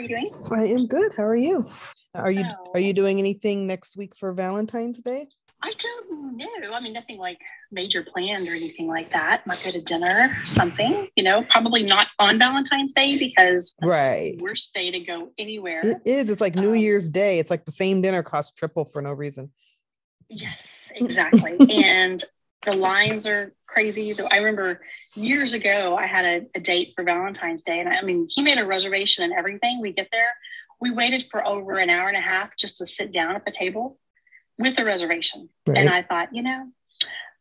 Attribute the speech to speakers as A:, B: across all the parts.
A: are you doing?
B: I am good. How are you? Are you are you doing anything next week for Valentine's Day?
A: I don't know. I mean, nothing like major planned or anything like that. Might go to dinner, or something. You know, probably not on Valentine's Day because
B: right
A: worst day to go anywhere.
B: It is. It's like New um, Year's Day. It's like the same dinner costs triple for no reason.
A: Yes, exactly. and the lines are crazy. I remember years ago, I had a, a date for Valentine's Day, and I, I mean, he made a reservation and everything. We get there, we waited for over an hour and a half just to sit down at the table with a reservation. Right. And I thought, you know,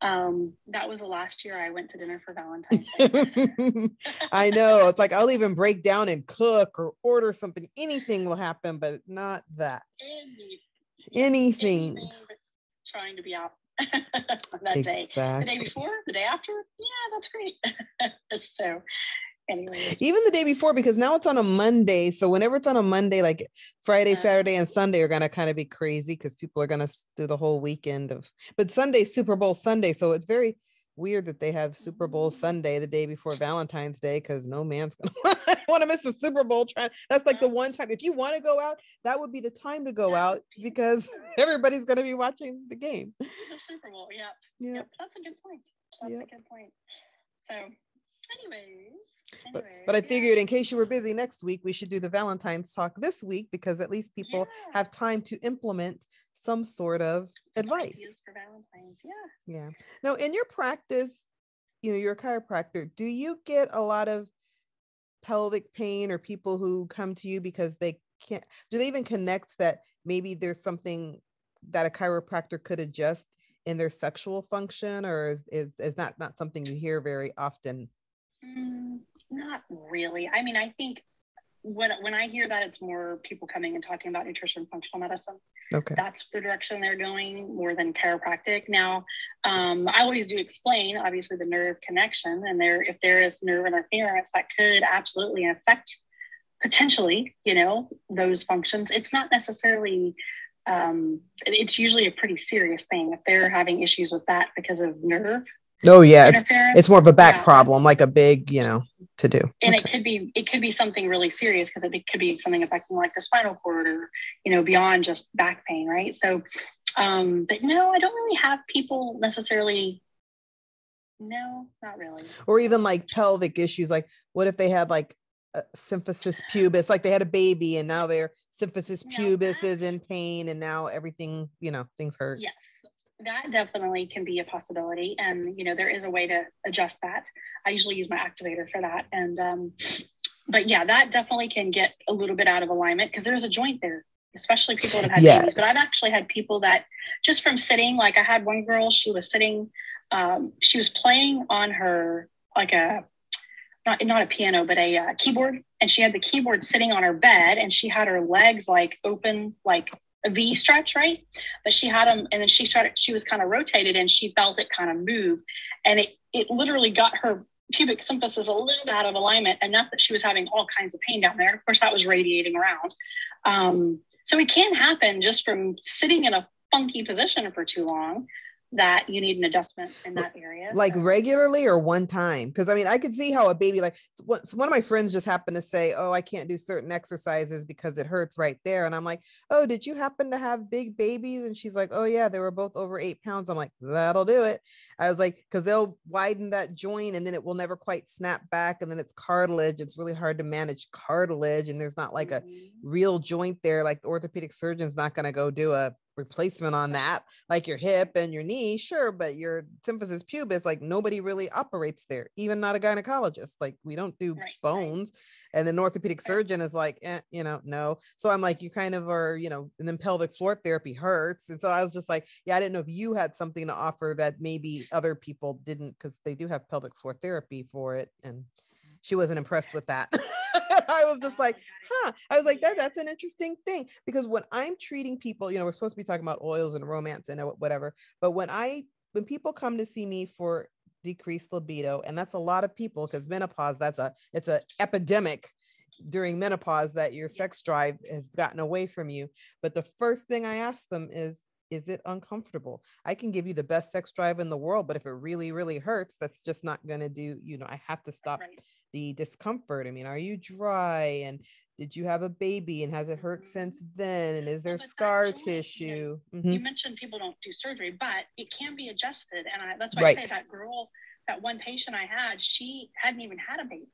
A: um, that was the last year I went to dinner for Valentine's Day.
B: I know. It's like I'll even break down and cook or order something. Anything will happen, but not that. Anything. Anything. Anything
A: trying to be out that exactly. day. The day before, the day after, yeah, that's great. so anyway.
B: Even the day before, because now it's on a Monday. So whenever it's on a Monday, like Friday, uh-huh. Saturday, and Sunday are gonna kind of be crazy because people are gonna do the whole weekend of but Sunday, Super Bowl Sunday. So it's very weird that they have Super Bowl mm-hmm. Sunday the day before Valentine's Day because no man's gonna want to miss the Super Bowl. Try that's like the one time if you want to go out, that would be the time to go out because everybody's gonna be watching the game.
A: The Super Bowl, yeah. Yep. yep. That's a good point. That's yep. a good point. So, anyways.
B: But, but I figured in case you were busy next week, we should do the Valentine's talk this week because at least people yeah. have time to implement some sort of advice
A: for Valentine's. Yeah.
B: Yeah. Now, in your practice, you know, you're a chiropractor. Do you get a lot of pelvic pain or people who come to you because they can't? Do they even connect that maybe there's something that a chiropractor could adjust in their sexual function, or is is, is that not something you hear very often?
A: Mm, not really. I mean, I think when when I hear that, it's more people coming and talking about nutrition and functional medicine.
B: Okay,
A: that's the direction they're going more than chiropractic. Now, um, I always do explain, obviously, the nerve connection, and there if there is nerve interference, that could absolutely affect potentially, you know, those functions. It's not necessarily. Um, it's usually a pretty serious thing if they're having issues with that because of nerve
B: Oh yeah, it's, it's more of a back yeah. problem, like a big, you know, to do.
A: And okay. it could be it could be something really serious because it could be something affecting like the spinal cord or you know beyond just back pain, right? So, um, but no, I don't really have people necessarily. No, not really.
B: Or even like pelvic issues. Like, what if they had like a symphysis pubis, like they had a baby and now their symphysis pubis is in pain and now everything, you know, things hurt.
A: Yes that definitely can be a possibility and you know there is a way to adjust that i usually use my activator for that and um, but yeah that definitely can get a little bit out of alignment because there's a joint there especially people that have had yes. babies but i've actually had people that just from sitting like i had one girl she was sitting um, she was playing on her like a not, not a piano but a uh, keyboard and she had the keyboard sitting on her bed and she had her legs like open like V stretch, right? But she had them, and then she started. She was kind of rotated, and she felt it kind of move, and it it literally got her pubic symphysis a little bit out of alignment enough that she was having all kinds of pain down there. Of course, that was radiating around. Um, so it can happen just from sitting in a funky position for too long that you need an adjustment in that area.
B: Like so. regularly or one time? Because I mean, I could see how a baby, like one of my friends just happened to say, Oh, I can't do certain exercises because it hurts right there. And I'm like, Oh, did you happen to have big babies? And she's like, Oh, yeah, they were both over eight pounds. I'm like, That'll do it. I was like, Because they'll widen that joint and then it will never quite snap back. And then it's cartilage. It's really hard to manage cartilage. And there's not like mm-hmm. a real joint there. Like the orthopedic surgeon's not going to go do a replacement on that, like your hip and your knee, sure, but your symphysis pubis, like nobody really operates there, even not a gynecologist. Like we don't do right, bones. Right. And the orthopedic surgeon is like, eh, you know, no. So I'm like, you kind of are, you know, and then pelvic floor therapy hurts. And so I was just like, yeah, I didn't know if you had something to offer that maybe other people didn't, because they do have pelvic floor therapy for it. And she wasn't impressed with that. I was just like, huh. I was like, that, that's an interesting thing because when I'm treating people, you know, we're supposed to be talking about oils and romance and uh, whatever. But when I, when people come to see me for decreased libido, and that's a lot of people because menopause, that's a, it's an epidemic during menopause that your sex drive has gotten away from you. But the first thing I ask them is, is it uncomfortable? I can give you the best sex drive in the world, but if it really, really hurts, that's just not going to do, you know, I have to stop right. the discomfort. I mean, are you dry? And did you have a baby and has it hurt since
A: Mm-hmm.
B: then? And is there
A: but
B: scar
A: joint, you know,
B: tissue?
A: You mentioned people don't do surgery, but it can be adjusted. And I, that's why I say that girl, that one patient I had, she hadn't even had a baby,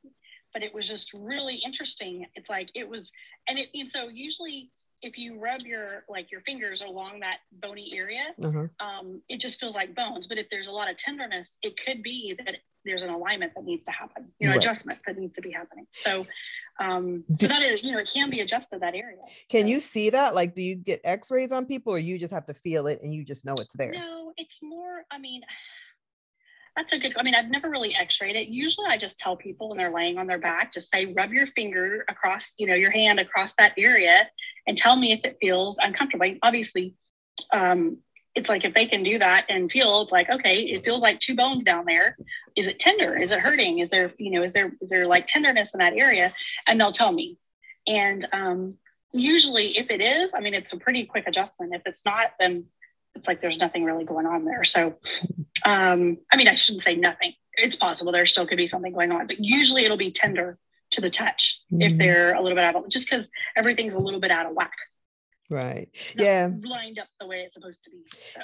A: but it was just really interesting. It's like it was, and it, and so usually if you rub your like your fingers along that bony area,
B: Uh-huh.
A: um, it just feels like bones. But if there's a lot of tenderness, it could be that there's an alignment that needs to happen, you know,
B: Right.
A: adjustment that needs to be happening. So, um, so that is, you know, it can be adjusted that area.
B: Can
A: So-
B: you see that? Like, do you get x-rays on people or you just have to feel it and you just know it's there?
A: No, it's more, I mean, that's a good, I mean, I've never really x-rayed it. Usually I just tell people when they're laying on their back, just say, rub your finger across, you know, your hand across that area and tell me if it feels uncomfortable. Obviously, um, it's like if they can do that and feel, it's like, okay, it feels like two bones down there. Is it tender? Is it hurting? Is there, you know, is there, is there like tenderness in that area? And they'll tell me. And um, usually if it is, I mean, it's a pretty quick adjustment. If it's not, then it's like there's nothing really going on there. So, um, I mean, I shouldn't say nothing. It's possible there still could be something going on, but usually it'll be tender to the touch if
B: Mhm.
A: they're a little bit out of just because everything's a little bit out of whack.
B: Right. Yeah.
A: lined up the way it's supposed to be. So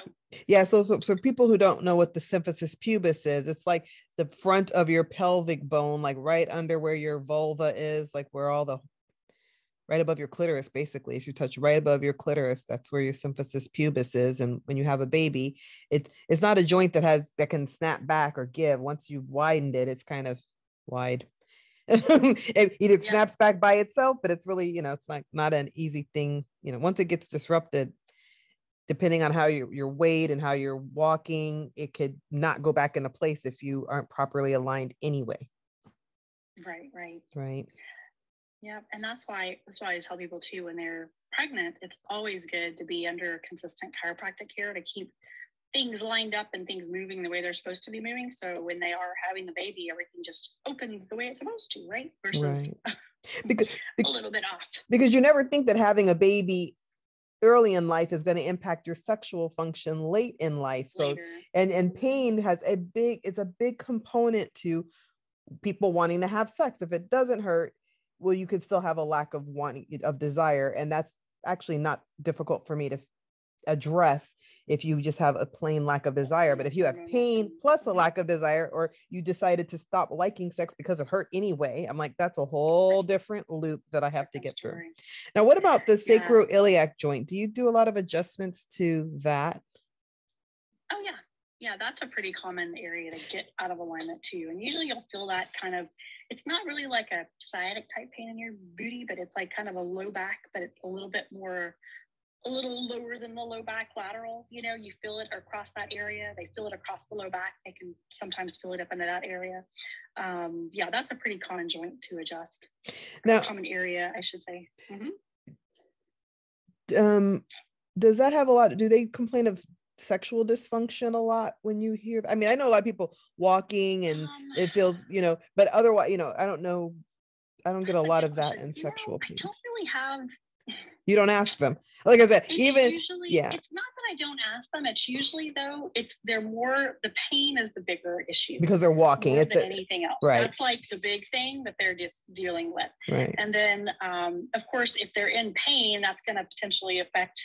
B: Yeah. So, so, so people who don't know what the symphysis pubis is, it's like the front of your pelvic bone, like right under where your vulva is, like where all the right above your clitoris, basically. If you touch right above your clitoris, that's where your symphysis pubis is. And when you have a baby, it it's not a joint that has that can snap back or give. Once you've widened it, it's kind of wide. it either
A: Yeah.
B: snaps back by itself, but it's really, you know, it's like not an easy thing. You know, once it gets disrupted, depending on how your your weight and how you're walking, it could not go back into place if you aren't properly aligned anyway.
A: right, right.
B: Right.
A: Yeah, and that's why that's why I tell people too when they're pregnant, it's always good to be under consistent chiropractic care to keep things lined up and things moving the way they're supposed to be moving. So when they are having the baby, everything just opens the way it's supposed to, right? Versus
B: Right. Because
A: a little bit off.
B: because you never think that having a baby early in life is going to impact your sexual function late in life. So
A: later.
B: and and pain has a big it's a big component to people wanting to have sex. If it doesn't hurt, well, you could still have a lack of wanting of desire, and that's actually not difficult for me to address if you just have a plain lack of desire. But if you have pain mm-hmm. plus a lack of desire, or you decided to stop liking sex because it hurt anyway, I'm like, that's a whole different loop that I have to get through. Now, what about the sacroiliac joint? Do you do a lot of adjustments to that?
A: Oh yeah. Yeah, that's a pretty common area to get out of alignment too. And usually you'll feel that kind of it's not really like a sciatic type pain in your booty, but it's like kind of a low back, but it's a little bit more a little lower than the low back lateral. You know, you feel it across that area. They feel it across the low back. They can sometimes feel it up into that area. Um, yeah, that's a pretty common joint to adjust.
B: Now,
A: common area, I should say. Mhm.
B: um does that have a lot do they complain of sexual dysfunction a lot when you hear i mean i know a lot of people walking and
A: Um,
B: it feels you know but otherwise you know i don't know i don't get a lot of that in
A: You know,
B: sexual
A: I don't really have
B: you don't ask them like i said
A: It's
B: even
A: usually,
B: yeah.
A: It's not that I don't ask them. It's usually though, it's they're more the pain is the bigger issue
B: because they're walking
A: more
B: it's
A: than
B: a-
A: anything else.
B: right.
A: That's like the big thing that they're just dealing with.
B: right
A: And then, um, of course, if they're in pain, that's going to potentially affect,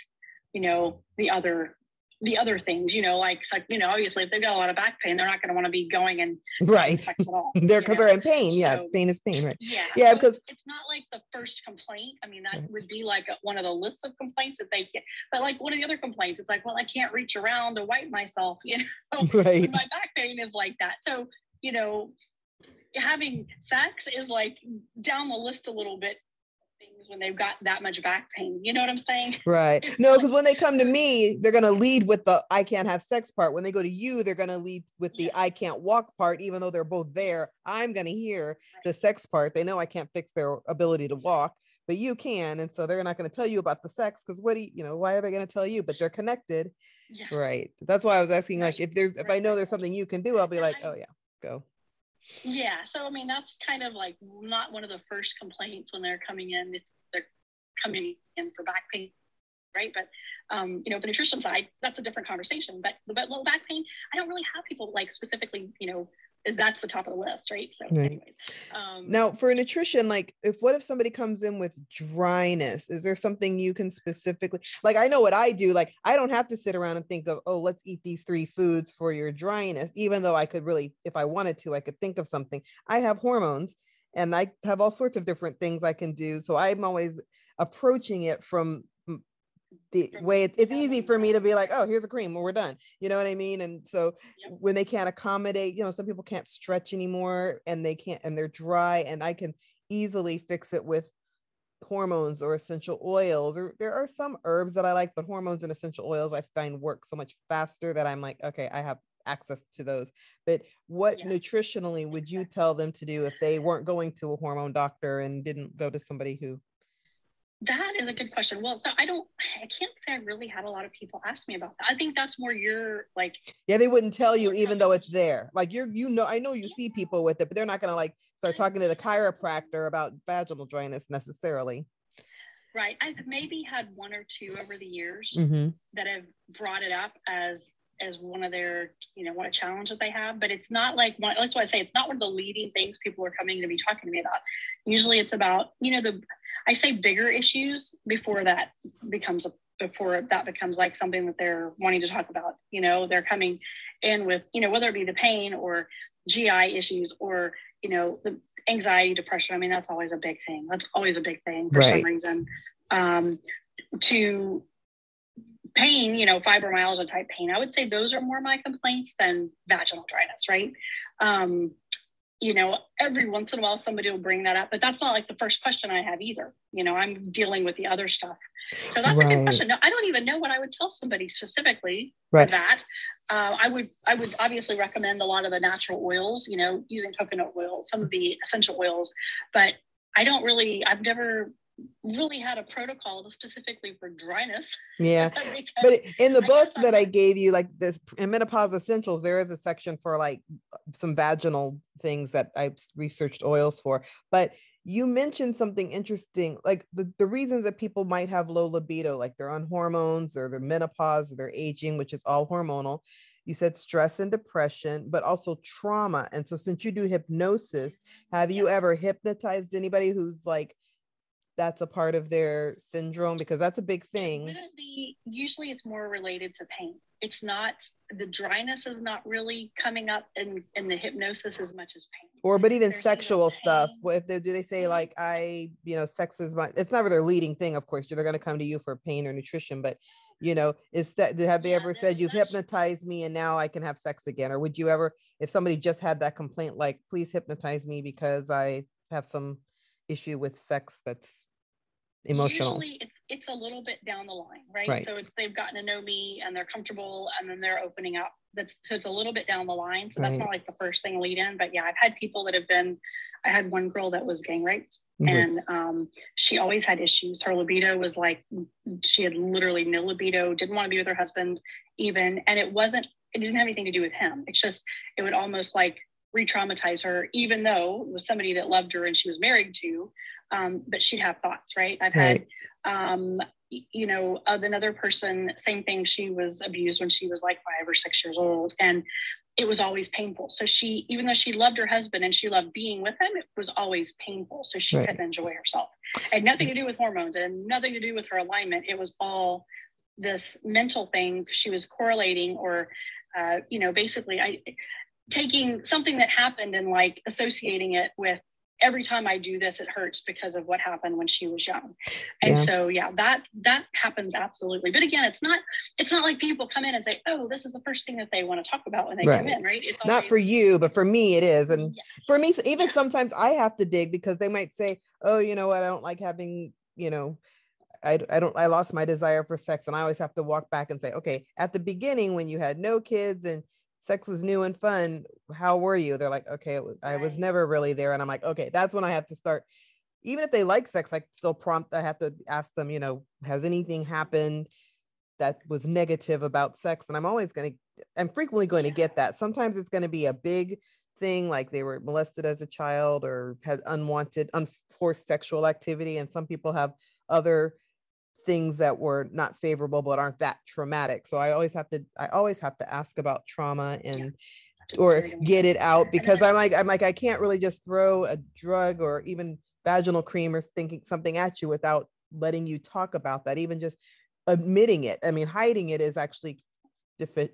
A: you know, the other the other things. You know, like, like you know, obviously, if they've got a lot of back pain, they're not going to want to be going and
B: right
A: sex at all.
B: they're because they're in pain yeah
A: So-
B: pain is pain right
A: Yeah.
B: Yeah,
A: so
B: because-
A: it's, it's not like the first complaint. I mean, that
B: Right.
A: would be like a, one of the lists of complaints that they get. But like one of the other complaints, it's like, well, I can't reach around to wipe myself. You know,
B: right
A: my back pain is like that. So you know, having sex is like down the list a little bit. Things when they've got that much back pain. You know what I'm saying?
B: Right. No, because when they come to me, they're gonna lead with the I can't have sex part. When they go to you, they're gonna lead with the
A: Yeah.
B: I can't walk part, even though they're both there. I'm gonna hear the sex part. They know I can't fix their ability to walk, but you can. And so they're not gonna tell you about the sex because what do you, you know, why are they gonna tell you? But they're connected.
A: Yeah.
B: Right. That's why I was asking, like, if there's if I know there's something you can do, I'll be like, oh yeah, go.
A: Yeah. So I mean, that's kind of like not one of the first complaints when they're coming in. If they're coming in for back pain, right? But um, you know, the nutrition side, that's a different conversation. But but low back pain, I don't really have people like specifically, you know, is that's the top of the list, right? So,
B: Right.
A: anyways, um,
B: Now, for nutrition, like if what if somebody comes in with dryness? Is there something you can specifically like? I know what I do. Like, I don't have to sit around and think of, oh, let's eat these three foods for your dryness, even though I could really, if I wanted to, I could think of something. I have hormones and I have all sorts of different things I can do. So I'm always approaching it from the way it- it's easy for me to be like, oh, here's a cream, well, we're done. You know what I mean? And so
A: Yep.
B: when they can't accommodate, you know, some people can't stretch anymore and they can't, and they're dry, and I can easily fix it with hormones or essential oils. Or there are some herbs that I like, but hormones and essential oils I find work so much faster that I'm like, okay, I have access to those. But what
A: Yeah.
B: nutritionally would you tell them to do if they weren't going to a hormone doctor and didn't go to somebody who
A: That is a good question. Well, so I don't, I can't say I really had a lot of people ask me about that. I think that's more your like,
B: Yeah, they wouldn't tell you even though it's there. Like you're, you know, I know you see people with it, but they're not gonna like start talking to the chiropractor about vaginal dryness necessarily.
A: right. I've maybe had one or two over the years
B: Mm-hmm.
A: that have brought it up as as one of their you know what a challenge that they have but it's not like one that's why i say it's not one of the leading things people are coming to be talking to me about usually it's about you know the i say bigger issues before that becomes a before that becomes like something that they're wanting to talk about you know they're coming in with you know whether it be the pain or gi issues or you know the anxiety depression i mean that's always a big thing that's always a big thing for
B: Right.
A: some reason um to pain, you know, fibromyalgia type pain, I would say those are more my complaints than vaginal dryness, right? Um, you know, every once in a while somebody will bring that up, but that's not like the first question I have either. You know, I'm dealing with the other stuff. So that's a good question. No, I don't even know what I would tell somebody specifically
B: Right.
A: that. Uh, I would I would obviously recommend a lot of the natural oils, you know, using coconut oil, some of the essential oils, but I don't really I've never really had a protocol specifically for dryness.
B: Yeah. But in the book that I gave you, like this in menopause essentials, there is a section for like some vaginal things that I researched oils for. But you mentioned something interesting, like the, the reasons that people might have low libido, like they're on hormones or they're menopause or they're aging, which is all hormonal. You said stress and depression, but also trauma. And so, since you do hypnosis, have you
A: Yes.
B: ever hypnotized anybody who's like, that's a part of their syndrome? Because that's a big thing.
A: wouldn't be usually it's more related to pain. It's not the dryness is not really coming up in in the hypnosis as much as pain.
B: or but even
A: There's
B: sexual stuff what if they do they say
A: Mhm.
B: like i you know sex is my it's never their leading thing of course they're going to come to you for pain or nutrition but you know is that have they
A: Yeah,
B: ever said you've hypnotized me and now i can have sex again or would you ever if somebody just had that complaint like please hypnotize me because i have some issue with sex that's emotional
A: Usually it's it's a little bit down the line, right?
B: Right.
A: So it's they've gotten to know me and they're comfortable and then they're opening up. That's so it's a little bit down the line. So that's
B: Right.
A: not like the first thing lead in. But yeah, I've had people that have been I had one girl that was gang raped
B: Mhm.
A: and um, she always had issues. Her libido was like she had literally no libido, didn't want to be with her husband even, and it wasn't. It didn't have anything to do with him. It's just it would almost like re-traumatize her, even though it was somebody that loved her and she was married to. Um, but she'd have thoughts, right? I've had, um, you know, another person, same thing. She was abused when she was like five or six years old, and it was always painful. So she, even though she loved her husband and she loved being with him, it was always painful. So she
B: Right.
A: couldn't enjoy herself. It had nothing to do with hormones and nothing to do with her alignment. It was all this mental thing. She was correlating or, uh, you know, basically, I taking something that happened and like associating it with every time I do this, it hurts because of what happened when she was young. And
B: Yeah.
A: so, yeah, that, that happens absolutely. But again, it's not, it's not like people come in and say, oh, this is the first thing that they want to talk about when they come in, right? It's
B: not for you but for me it is and
A: Yes.
B: for me even
A: Yeah.
B: sometimes i have to dig because they might say oh you know what i don't like having you know I, I don't i lost my desire for sex and i always have to walk back and say okay at the beginning when you had no kids and sex was new and fun how were you? They're like okay it was, i was never really there. And i'm like okay that's when i have to start. Even if they like sex i still prompt i have to ask them you know has anything happened that was negative about sex? And i'm always going to i'm frequently going to get that. Sometimes it's going to be a big thing like they were molested as a child or had unwanted unforced sexual activity and some people have other things that were not favorable but aren't that traumatic so i always have to i always have to ask about trauma and or get it out because I'm like I'm like I can't really just throw a drug or even vaginal cream or thinking something at you without letting you talk about that even just admitting it. I mean hiding it is actually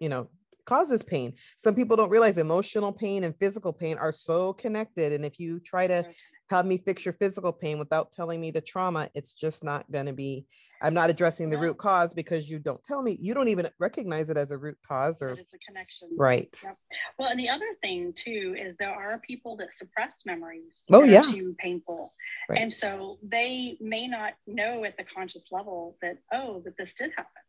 B: you know causes pain. Some people don't realize emotional pain and physical pain are so connected and if you try to mm-hmm. help me fix your physical pain without telling me the trauma it's just not going to be i'm not addressing the root cause because you don't tell me you don't even recognize it as a root cause or
A: it's a connection.
B: Right.
A: Yep. well and the other thing too is there are people that suppress memories
B: oh yeah.
A: too painful right. and so they may not know at the conscious level that oh that this did happen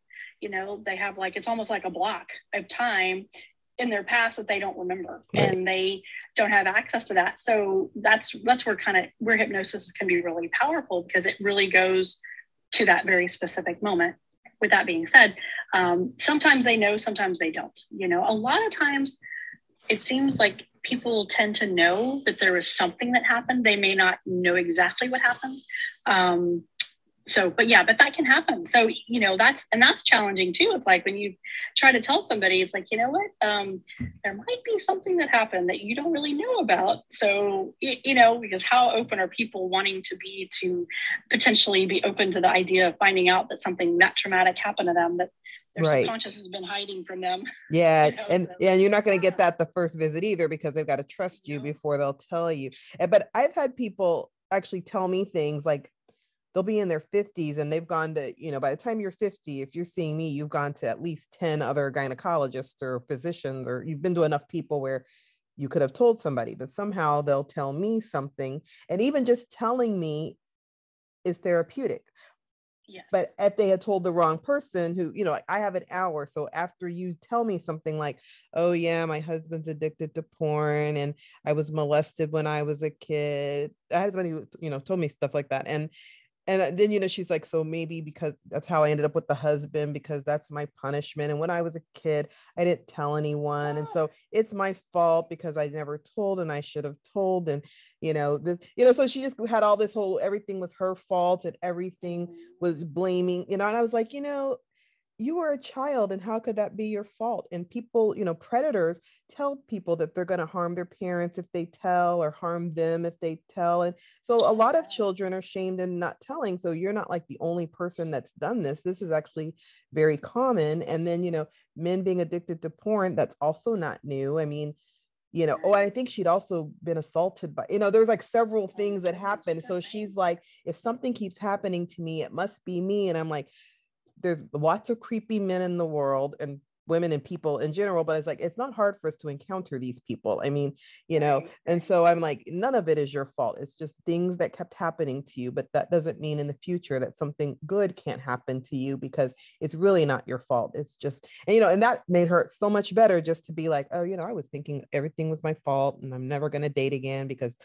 A: you know they have like it's almost like a block of time in their past that they don't remember. Right. and they don't have access to that. So that's that's where kind of where hypnosis can be really powerful because it really goes to that very specific moment. With that being said um, sometimes they know sometimes they don't you know. A lot of times it seems like people tend to know that there was something that happened. They may not know exactly what happened. Um, so but yeah but that can happen so you know that's and that's challenging too it's like when you try to tell somebody it's like you know what um, there might be something that happened that you don't really know about so you know because how open are people wanting to be to potentially be open to the idea of finding out that something that traumatic happened to them that their right. subconscious has been hiding from them.
B: Yeah, you know, and so. yeah, and you're not going to get that the first visit either because they've got to trust you before they'll tell you. But I've had people actually tell me things like they'll be in their 50s and they've gone to you know by the time you're 50 if you're seeing me you've gone to at least 10 other gynecologists or physicians or you've been to enough people where you could have told somebody but somehow they'll tell me something and even just telling me is therapeutic
A: Yes.
B: But if they had told the wrong person who, you know, like I have an hour. So after you tell me something like, oh, yeah, my husband's addicted to porn and I was molested when I was a kid, I had somebody who, you know, told me stuff like that. And and then you know she's like so maybe because that's how i ended up with the husband because that's my punishment. And when i was a kid i didn't tell anyone. And so it's my fault because i never told and i should have told and you know this you know so she just had all this whole everything was her fault and everything mm-hmm. was blaming you know and i was like you know you were a child and how could that be your fault? And people you know predators tell people that they're going to harm their parents if they tell or harm them if they tell and so a lot of children are shamed and not telling so you're not like the only person that's done this. This is actually very common and then you know men being addicted to porn that's also not new. I mean you know oh i think she'd also been assaulted by you know there's like several things that happen so she's like if something keeps happening to me it must be me and i'm like there's lots of creepy men in the world and women and people in general but it's like it's not hard for us to encounter these people i mean you know and so i'm like none of it is your fault it's just things that kept happening to you but that doesn't mean in the future that something good can't happen to you because it's really not your fault it's just and you know and that made her so much better just to be like oh you know i was thinking everything was my fault and i'm never going to date again because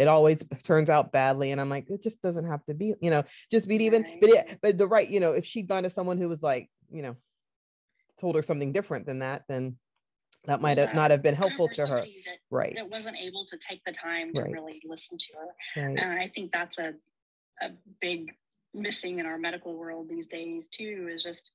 B: it always turns out badly and i'm like it just doesn't have to be you know just be even but yeah but the right you know if she'd gone to someone who was like you know told her something different than that then that might have not have been helpful to her
A: that,
B: right
A: that wasn't able to take the time to right. really listen to her right. and i think that's a, a big missing in our medical world these days too is just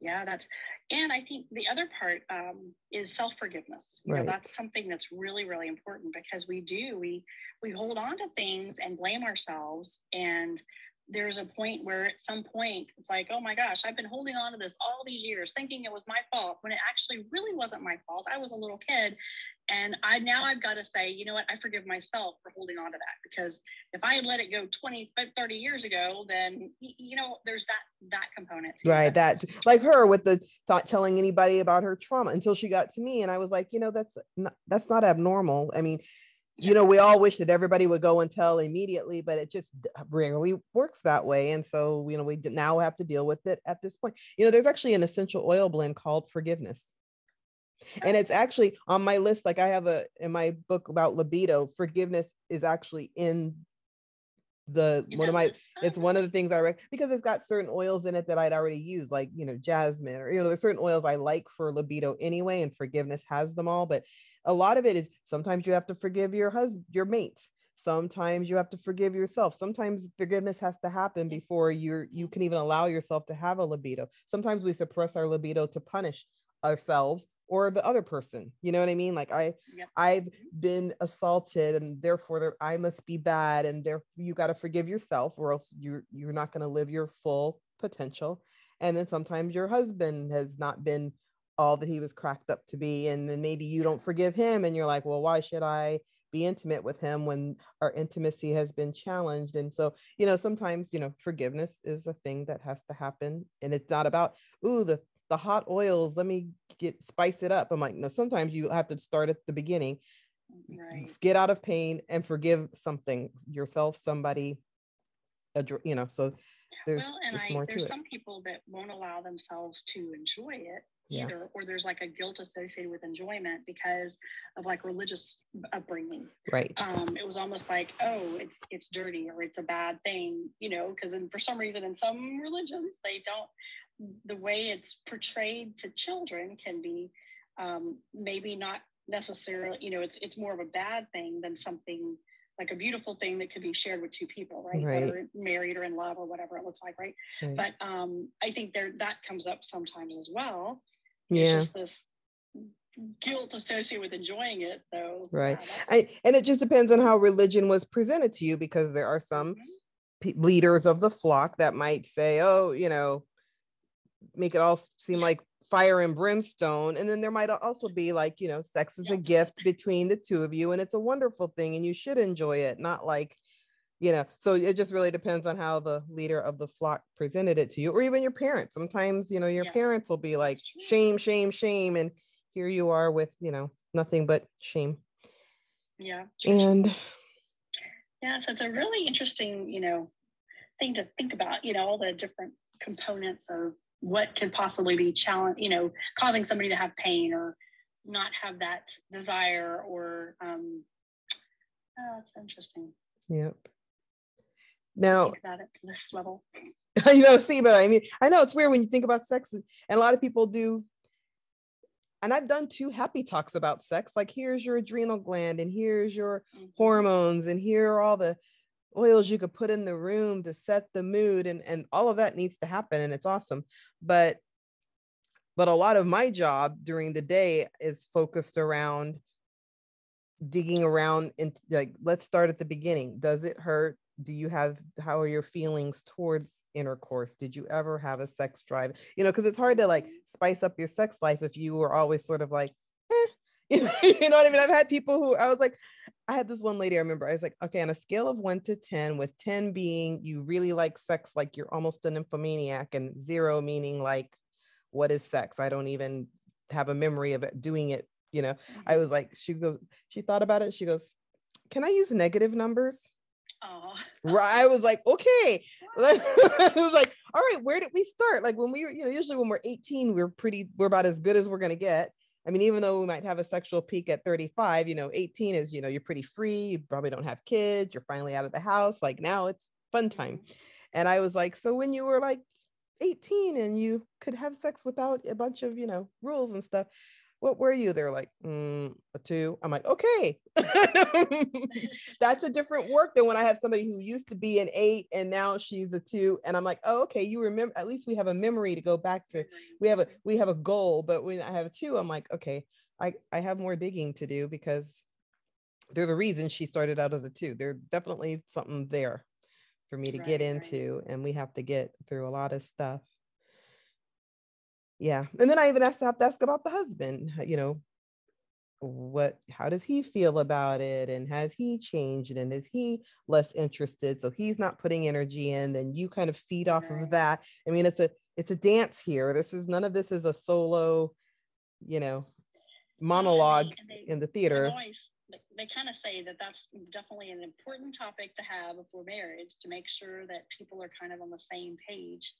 A: yeah that's and i think the other part um, is self-forgiveness you right. know that's something that's really really important because we do we we hold on to things and blame ourselves and there's a point where at some point it's like, oh my gosh, I've been holding on to this all these years, thinking it was my fault when it actually really wasn't my fault. I was a little kid. And I now I've got to say, you know what, I forgive myself for holding on to that because if I had let it go 20, 30 years ago, then you know, there's that that component.
B: Right. That like her with the thought telling anybody about her trauma until she got to me. And I was like, you know, that's not that's not abnormal. I mean, you know, we all wish that everybody would go and tell immediately, but it just uh, rarely works that way. And so, you know, we now have to deal with it at this point. You know, there's actually an essential oil blend called Forgiveness. And it's actually on my list. Like I have a in my book about libido, forgiveness is actually in the one of my it's one of the things I rec because it's got certain oils in it that I'd already used, like you know, jasmine or you know, there's certain oils I like for libido anyway, and forgiveness has them all. But a lot of it is sometimes you have to forgive your husband, your mate. Sometimes you have to forgive yourself. Sometimes forgiveness has to happen before you're you can even allow yourself to have a libido. Sometimes we suppress our libido to punish ourselves or the other person you know what i mean like i yep. i've mm-hmm. been assaulted and therefore i must be bad and therefore you got to forgive yourself or else you're you're not going to live your full potential and then sometimes your husband has not been all that he was cracked up to be and then maybe you don't forgive him and you're like well why should i be intimate with him when our intimacy has been challenged? And so you know sometimes you know forgiveness is a thing that has to happen and it's not about ooh the the hot oils let me get spice it up. I'm like no sometimes you have to start at the beginning right. get out of pain and forgive something yourself somebody you know so there's well,
A: and just I, more there's some people that won't allow themselves to enjoy it yeah. either, or there's like a guilt associated with enjoyment because of like religious upbringing.
B: Right.
A: Um, it was almost like, oh, it's it's dirty or it's a bad thing, you know, because for some reason in some religions they don't. The way it's portrayed to children can be um, maybe not necessarily, you know, it's it's more of a bad thing than something like a beautiful thing that could be shared with two people, right? right. Whether married or in love or whatever it looks like, right? right. But um, I think there that comes up sometimes as well.
B: Yeah.
A: It's just this guilt associated with enjoying it. So
B: right, yeah, I, and it just depends on how religion was presented to you because there are some mm-hmm. leaders of the flock that might say, "Oh, you know, make it all seem like fire and brimstone and then there might also be like you know sex is a gift between the two of you and it's a wonderful thing and you should enjoy it not like you know so it just really depends on how the leader of the flock presented it to you or even your parents. Sometimes you know your yeah. parents will be like shame shame shame and here you are with you know nothing but shame.
A: Yeah
B: and
A: yeah so it's a really interesting you know thing to think about you know all the different components of what could possibly be challenge you know causing somebody to have pain or not have that desire or um oh, that's interesting.
B: Yep now
A: about it to this level.
B: You know see but i mean i know it's weird when you think about sex and a lot of people do. And I've done two happy talks about sex. Like, here's your adrenal gland, and here's your mm-hmm. hormones, and here are all the oils you could put in the room to set the mood and and all of that needs to happen and it's awesome. But but a lot of my job during the day is focused around digging around and like let's start at the beginning. Does it hurt do you have how are your feelings towards intercourse did you ever have a sex drive you know because it's hard to like spice up your sex life if you were always sort of like eh. you know, you know what i mean i've had people who i was like I had this one lady, I remember, I was like, okay, on a scale of one to 10, with 10 being you really like sex, like you're almost an nymphomaniac, and zero meaning like, what is sex? I don't even have a memory of it doing it. You know, I mm-hmm. was like, she goes, she thought about it. She goes, can I use negative numbers?
A: Oh.
B: Right. I was like, okay. it was like, all right, where did we start? Like when we were, you know, usually when we're 18, we're pretty, we're about as good as we're gonna get. I mean, even though we might have a sexual peak at 35, you know, 18 is, you know, you're pretty free. You probably don't have kids. You're finally out of the house. Like now it's fun time. And I was like, so when you were like 18 and you could have sex without a bunch of, you know, rules and stuff, what were you? They're like, mm, a two. I'm like, okay. That's a different work than when I have somebody who used to be an eight and now she's a two. And I'm like, oh, okay, you remember at least we have a memory to go back to. We have a we have a goal, but when I have a two, I'm like, okay, I, I have more digging to do because there's a reason she started out as a two. There's definitely something there for me to right, get into, right. and we have to get through a lot of stuff yeah and then i even asked have to ask about the husband you know what how does he feel about it and has he changed and is he less interested? So he's not putting energy in then you kind of feed off right. of that. I mean it's a it's a dance here. This is none of this is a solo you know monologue they, in the theater.
A: always, they kind of say that that's definitely an important topic to have before marriage to make sure that people are kind of on the same page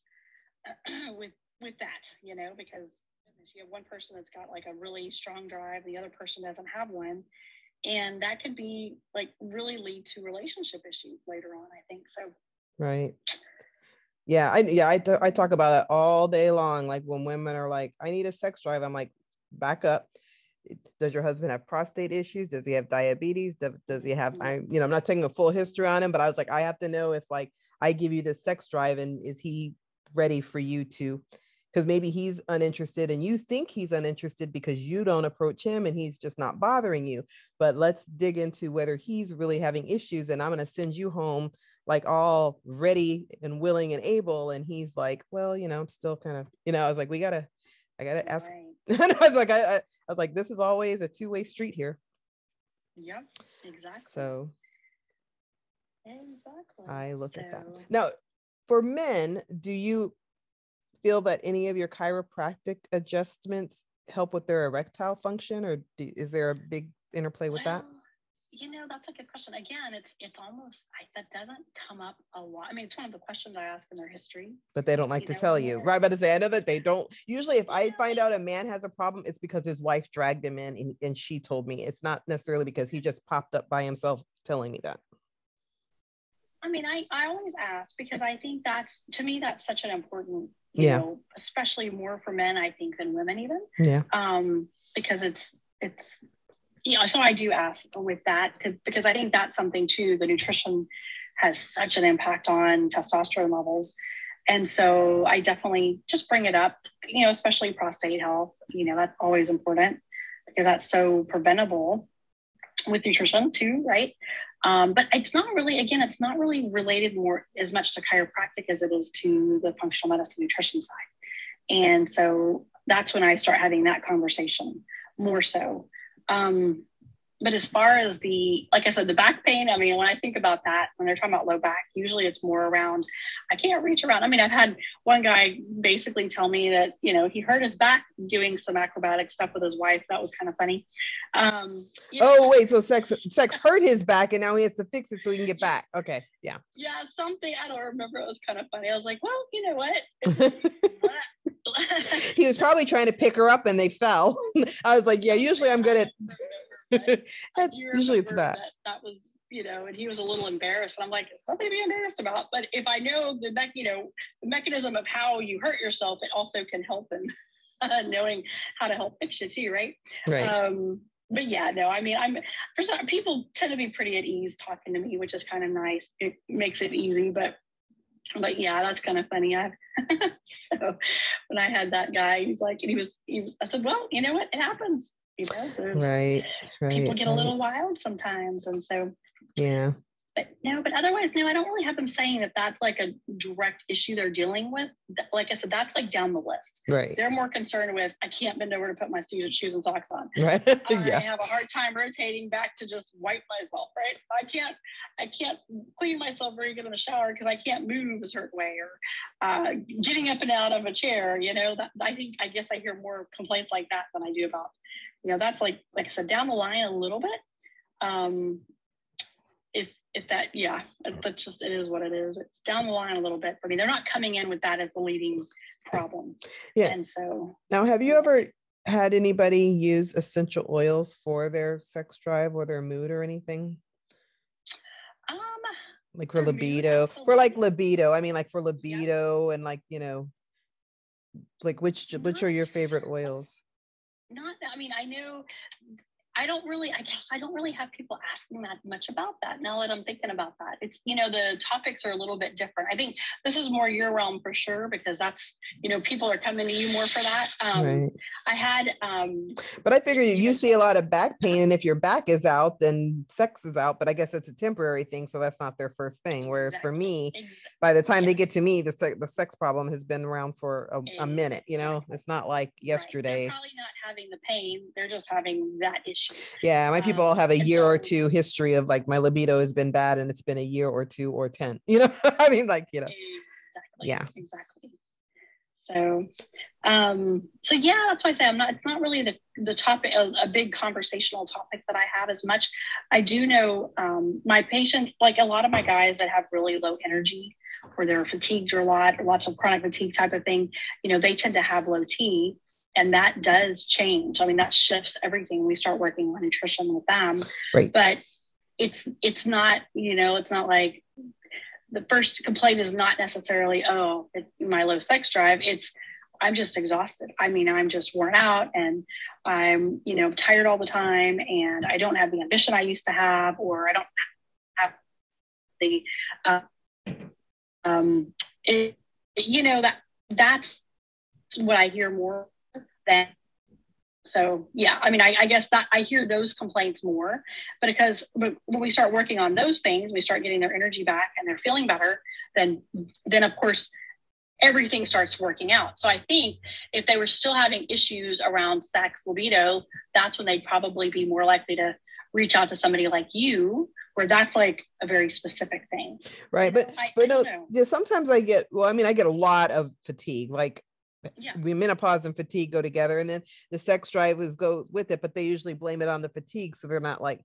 A: with with that, you know, because you have one person that's got like a really strong drive, the other person doesn't have one. And that could be like really lead to relationship issues later on, I think. So,
B: right. Yeah. I, yeah, I I talk about it all day long. Like when women are like, I need a sex drive, I'm like, back up. Does your husband have prostate issues? Does he have diabetes? Does, he have. I, you know, I'm not taking a full history on him, but I was like, I have to know if like I give you the sex drive and is he ready for you to because maybe he's uninterested and you think he's uninterested because you don't approach him and he's just not bothering you. But let's dig into whether he's really having issues. And I'm going to send you home like all ready and willing and able. And he's like, well, you know, I'm still kind of, you know, I was like, we got to, I got to ask. Right. and I was like, I, I, I was like, this is always a two way street here.
A: Yep, exactly.
B: So
A: exactly.
B: I look so. at that. Now, for men, do you feel that any of your chiropractic adjustments help with their erectile function or do, is there a big interplay with that?
A: You know that's a good question. Again it's it's almost I, that doesn't come up a lot. I mean it's one of the questions i ask in their history.
B: But they don't like to tell you. right but to say i know that they don't. Usually if i find out a man has a problem it's because his wife dragged him in and, and she told me. It's not necessarily because he just popped up by himself telling me that
A: I mean, I, I always ask because I think that's to me that's such an important you
B: yeah.
A: know, especially more for men, I think, than women even.
B: Yeah.
A: Um, because it's it's you know, so I do ask with that because I think that's something too. The nutrition has such an impact on testosterone levels. And so I definitely just bring it up, you know, especially prostate health, you know, that's always important because that's so preventable with nutrition too, right? Um, but it's not really, again, it's not really related more as much to chiropractic as it is to the functional medicine nutrition side. And so that's when I start having that conversation more so. Um, but as far as the like i said the back pain i mean when i think about that when they're talking about low back usually it's more around i can't reach around. I mean i've had one guy basically tell me that you know he hurt his back doing some acrobatic stuff with his wife. That was kind of funny. Um
B: oh know, wait so sex sex hurt his back and now he has to fix it so he can get back. Okay yeah.
A: Yeah something i don't remember. It was kind of funny. I was like well you know what?
B: He was probably trying to pick her up and they fell. I was like yeah usually i'm good at usually it's that. that.
A: That was, you know, and he was a little embarrassed. And I'm like, something to be embarrassed about. But if I know the me- you know, the mechanism of how you hurt yourself, it also can help in uh, knowing how to help fix you too, right?
B: Right.
A: Um, but yeah, no, I mean, I'm for some people tend to be pretty at ease talking to me, which is kind of nice. It makes it easy, but but yeah, that's kind of funny. I so when I had that guy, he's like, and he was, he was. I said, well, you know what? It happens you know
B: right right
A: people get a little wild sometimes and so
B: yeah.
A: But no but otherwise no i don't really have them saying that that's like a direct issue they're dealing with. Like i said that's like down the list.
B: Right.
A: They're more concerned with i can't bend over to put my shoes and socks on.
B: Right.
A: Yeah. i have a hard time rotating back to just wipe myself right? I can't i can't clean myself very good in the shower because i can't move a certain way or uh, getting up and out of a chair you know? That i think i guess i hear more complaints like that than i do about you know that's like like i said down the line a little bit. Um if if that yeah that's just it is what it is. It's down the line a little bit. For me they're not coming in with that as the leading problem.
B: Yeah.
A: And so
B: now have you ever had anybody use essential oils for their sex drive or their mood or anything?
A: Um
B: like for, for libido? mood, for like libido. i mean like for libido yeah. and like you know like which which are your favorite oils
A: not i mean i know I don't really, I guess I don't really have people asking that much about that now that I'm thinking about that. It's, you know, the topics are a little bit different. I think this is more your realm for sure, because that's, you know, people are coming to you more for that. Um, right. I had, um,
B: but I figure you, you see a lot of back pain, and if your back is out, then sex is out. But I guess it's a temporary thing, so that's not their first thing. Whereas exactly. for me, exactly. by the time yeah. they get to me, the se- the sex problem has been around for a, a minute. You know, it's not like yesterday.
A: Right. probably not having the pain; they're just having that issue.
B: Yeah, my people um, have a year or two history of like my libido has been bad and it's been a year or two or 10. You know, I mean, like, you know.
A: Exactly.
B: Yeah.
A: Exactly. So um so yeah, that's why I say I'm not it's not really the the topic a, a big conversational topic that I have as much. I do know um my patients, like a lot of my guys that have really low energy or they're fatigued or a lot, lots of chronic fatigue type of thing, you know, they tend to have low T and that does change. I mean that shifts everything. We start working on nutrition with them.
B: Right.
A: but it's it's not you know it's not like the first complaint is not necessarily oh it's my low sex drive. It's i'm just exhausted. I mean i'm just worn out and i'm you know tired all the time and i don't have the ambition i used to have or i don't have the uh, um it, you know that that's what I hear more than so yeah i mean I, I, guess that i hear those complaints more but because when we start working on those things we start getting their energy back and they're feeling better then then of course everything starts working out. So i think if they were still having issues around sex libido that's when they'd probably be more likely to reach out to somebody like you where that's like a very specific thing.
B: Right but I, but no yeah sometimes i get well i mean i get a lot of fatigue like yeah. we menopause and fatigue go together and then the sex drive is goes with it but they usually blame it on the fatigue so they're not like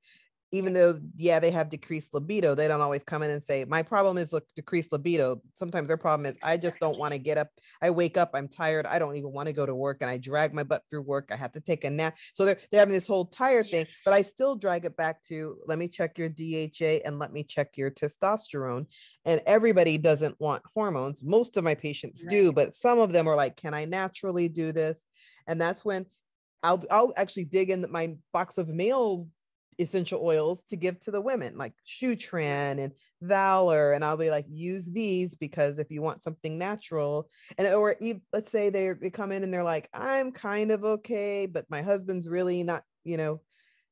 B: even though yeah they have decreased libido they don't always come in and say my problem is look decreased libido. Sometimes their problem is i just don't want to get up. I wake up i'm tired i don't even want to go to work and i drag my butt through work i have to take a nap. So they're, they're having this whole tired thing but i still drag it back to let me check your dha and let me check your testosterone. And everybody doesn't want hormones. Most of my patients right. do but some of them are like can i naturally do this? And that's when I'll I'll actually dig in my box of male essential oils to give to the women like Shutran and Valor and I'll be like use these because if you want something natural and or let's say they they come in and they're like I'm kind of okay but my husband's really not you know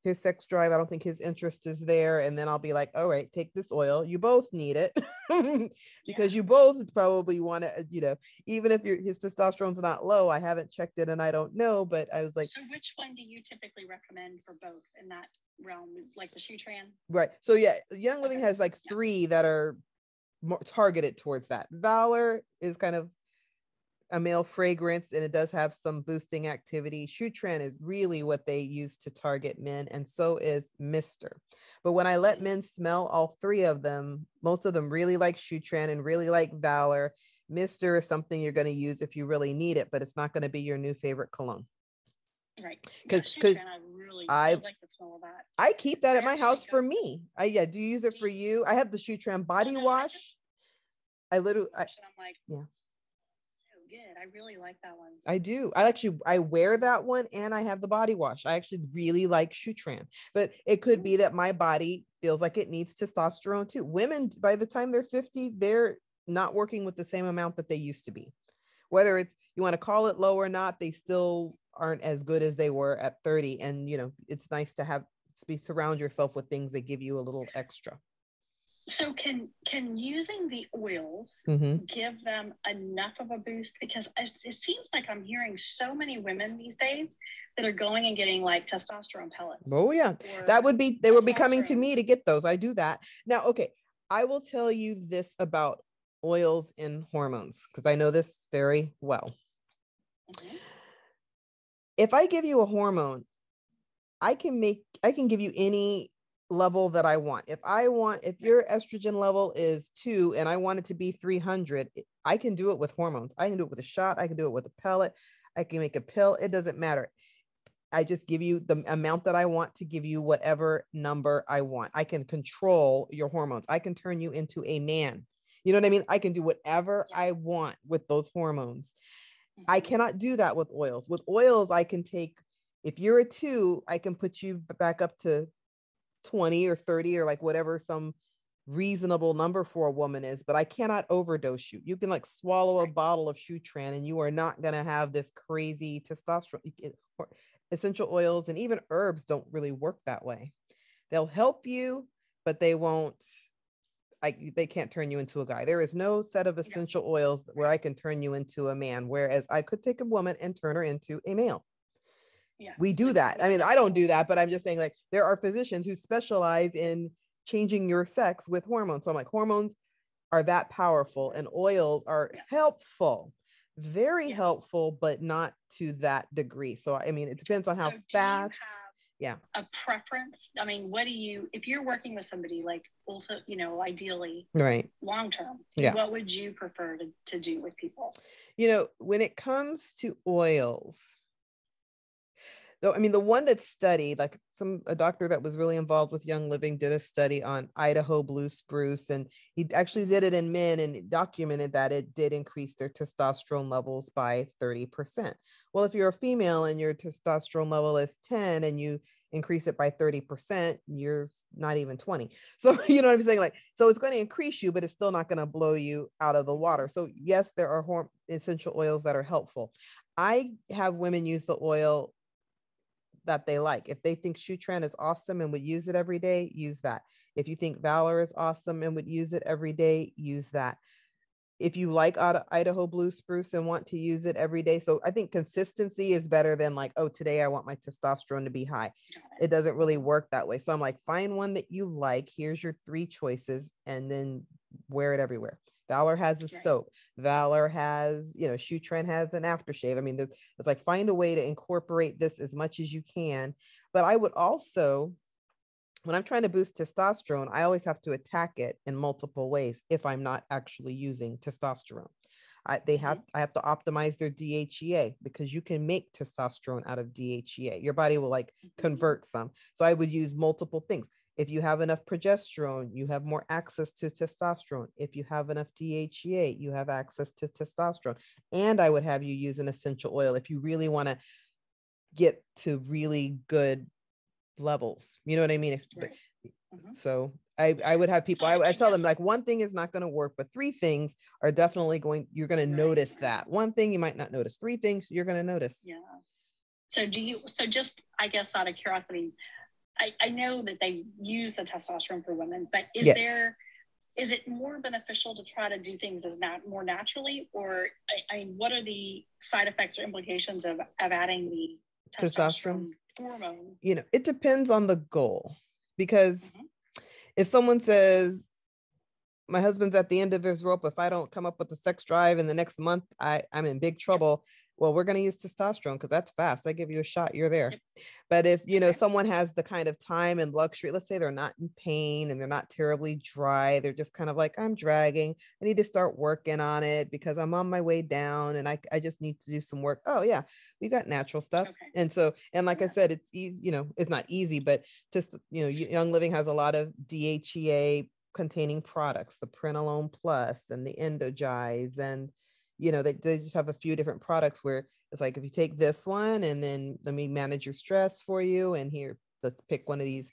B: his sex drive. I don't think his interest is there. And then I'll be like, all right, take this oil. You both need it because yeah. you both probably want to, uh, you know, even if your his testosterone's not low. I haven't checked it and I don't know, but I was like,
A: so which one do you typically recommend for both in that realm, like the Shutran?
B: Right. So yeah, Young Living okay. has like yeah. three that are more targeted towards that. Valor is kind of a male fragrance and it does have some boosting activity. Shutran is really what they use to target men, and so is Mister. But when I let mm. men smell all three of them, most of them really like Shutran and really like Valor. Mister is something you're going to use if you really need it, but it's not going to be your new favorite cologne.
A: Right. Because yeah, I really I like the smell of that.
B: I keep that I at my house for me. I yeah. Do you use it for you? I have the Shutran body wash. I literally. I, I'm like, yeah
A: good. I really like that one. I
B: do. I actually I wear that one and I have the body wash. I actually really like Shutran. But it could be that my body feels like it needs testosterone too. Women by the time they're 50, they're not working with the same amount that they used to be. Whether it's you want to call it low or not, they still aren't as good as they were at 30 and you know, it's nice to have be surround yourself with things that give you a little extra
A: so can can using the oils mm-hmm. give them enough of a boost? Because it, it, seems like i'm hearing so many women these days that are going and getting like testosterone pellets
B: oh yeah. that would be they would be coming to me to get those. I do that. Now okay i will tell you this about oils and hormones because i know this very well. Mm-hmm. if i give you a hormone i can make i can give you any level that I want. If I want, if your estrogen level is two and I want it to be 300, I can do it with hormones. I can do it with a shot. I can do it with a pellet. I can make a pill. It doesn't matter. I just give you the amount that I want to give you whatever number I want. I can control your hormones. I can turn you into a man. You know what I mean? I can do whatever I want with those hormones. I mm-hmm. cannot do that with oils. With oils, I can take, if you're a two, I can put you back up to 20 or 30 or like whatever some reasonable number for a woman is, but I cannot overdose you. You can like swallow a bottle of Shutran and you are not going to have this crazy testosterone. Essential oils and even herbs don't really work that way. They'll help you, but they won't. I, they can't turn you into a guy. There is no set of essential oils where I can turn you into a man, whereas I could take a woman and turn her into a male we do that. I mean i don't do that but i'm just saying like there are physicians who specialize in changing your sex with hormones. So i'm like hormones are that powerful and oils are yeah. helpful very yeah. helpful but not to that degree. So i mean it depends on how so fast yeah.
A: a preference? I mean what do you if you're working with somebody like also you know ideally
B: right.
A: long term yeah. what would you prefer to, to do with people?
B: You know when it comes to oils though i mean the one that studied like some a doctor that was really involved with young living did a study on idaho blue spruce and he actually did it in men and documented that it did increase their testosterone levels by 30% well if you're a female and your testosterone level is 10 and you increase it by 30% you're not even 20 so you know what i'm saying? Like so it's going to increase you but it's still not going to blow you out of the water. So yes there are essential oils that are helpful. I have women use the oil that they like. If they think Shutran is awesome and would use it every day, use that. If you think Valor is awesome and would use it every day, use that. If you like Idaho Blue Spruce and want to use it every day. So I think consistency is better than like, oh, today I want my testosterone to be high. It doesn't really work that way. So I'm like, find one that you like. Here's your three choices and then wear it everywhere. Valor has a soap. Valor has, you know, Shutran has an aftershave. I mean, it's like find a way to incorporate this as much as you can. But I would also, when I'm trying to boost testosterone, I always have to attack it in multiple ways if I'm not actually using testosterone. I, they have. I have to optimize their DHEA because you can make testosterone out of DHEA. Your body will like mm-hmm. convert some. So I would use multiple things. If you have enough progesterone, you have more access to testosterone. If you have enough DHEA, you have access to testosterone. And I would have you use an essential oil if you really want to get to really good levels. You know what I mean? If, right. mm-hmm. So I, I would have people, I, I tell them like one thing is not going to work, but three things are definitely going, you're going right. to notice that. One thing you might not notice, three things you're going to notice.
A: Yeah. So do you, so just, I guess out of curiosity, I, I know that they use the testosterone for women, but is yes. there is it more beneficial to try to do things as not more naturally, or I, I, mean, what are the side effects or implications of of adding the testosterone, testosterone? hormone?
B: You know, it depends on the goal because mm-hmm. if someone says my husband's at the end of his rope if i don't come up with a sex drive in the next month i i'm in big trouble well we're going to use testosterone because that's fast i give you a shot you're there. But if you know someone has the kind of time and luxury let's say they're not in pain and they're not terribly dry they're just kind of like i'm dragging i need to start working on it because i'm on my way down and i, I just need to do some work. Oh yeah we got natural stuff. Okay. and so and like i said it's easy you know it's not easy but just you know young living has a lot of dhea containing products the Prenolone Plus and the Endogize and you know, they, they just have a few different products where it's like, if you take this one and then let me manage your stress for you. And here, let's pick one of these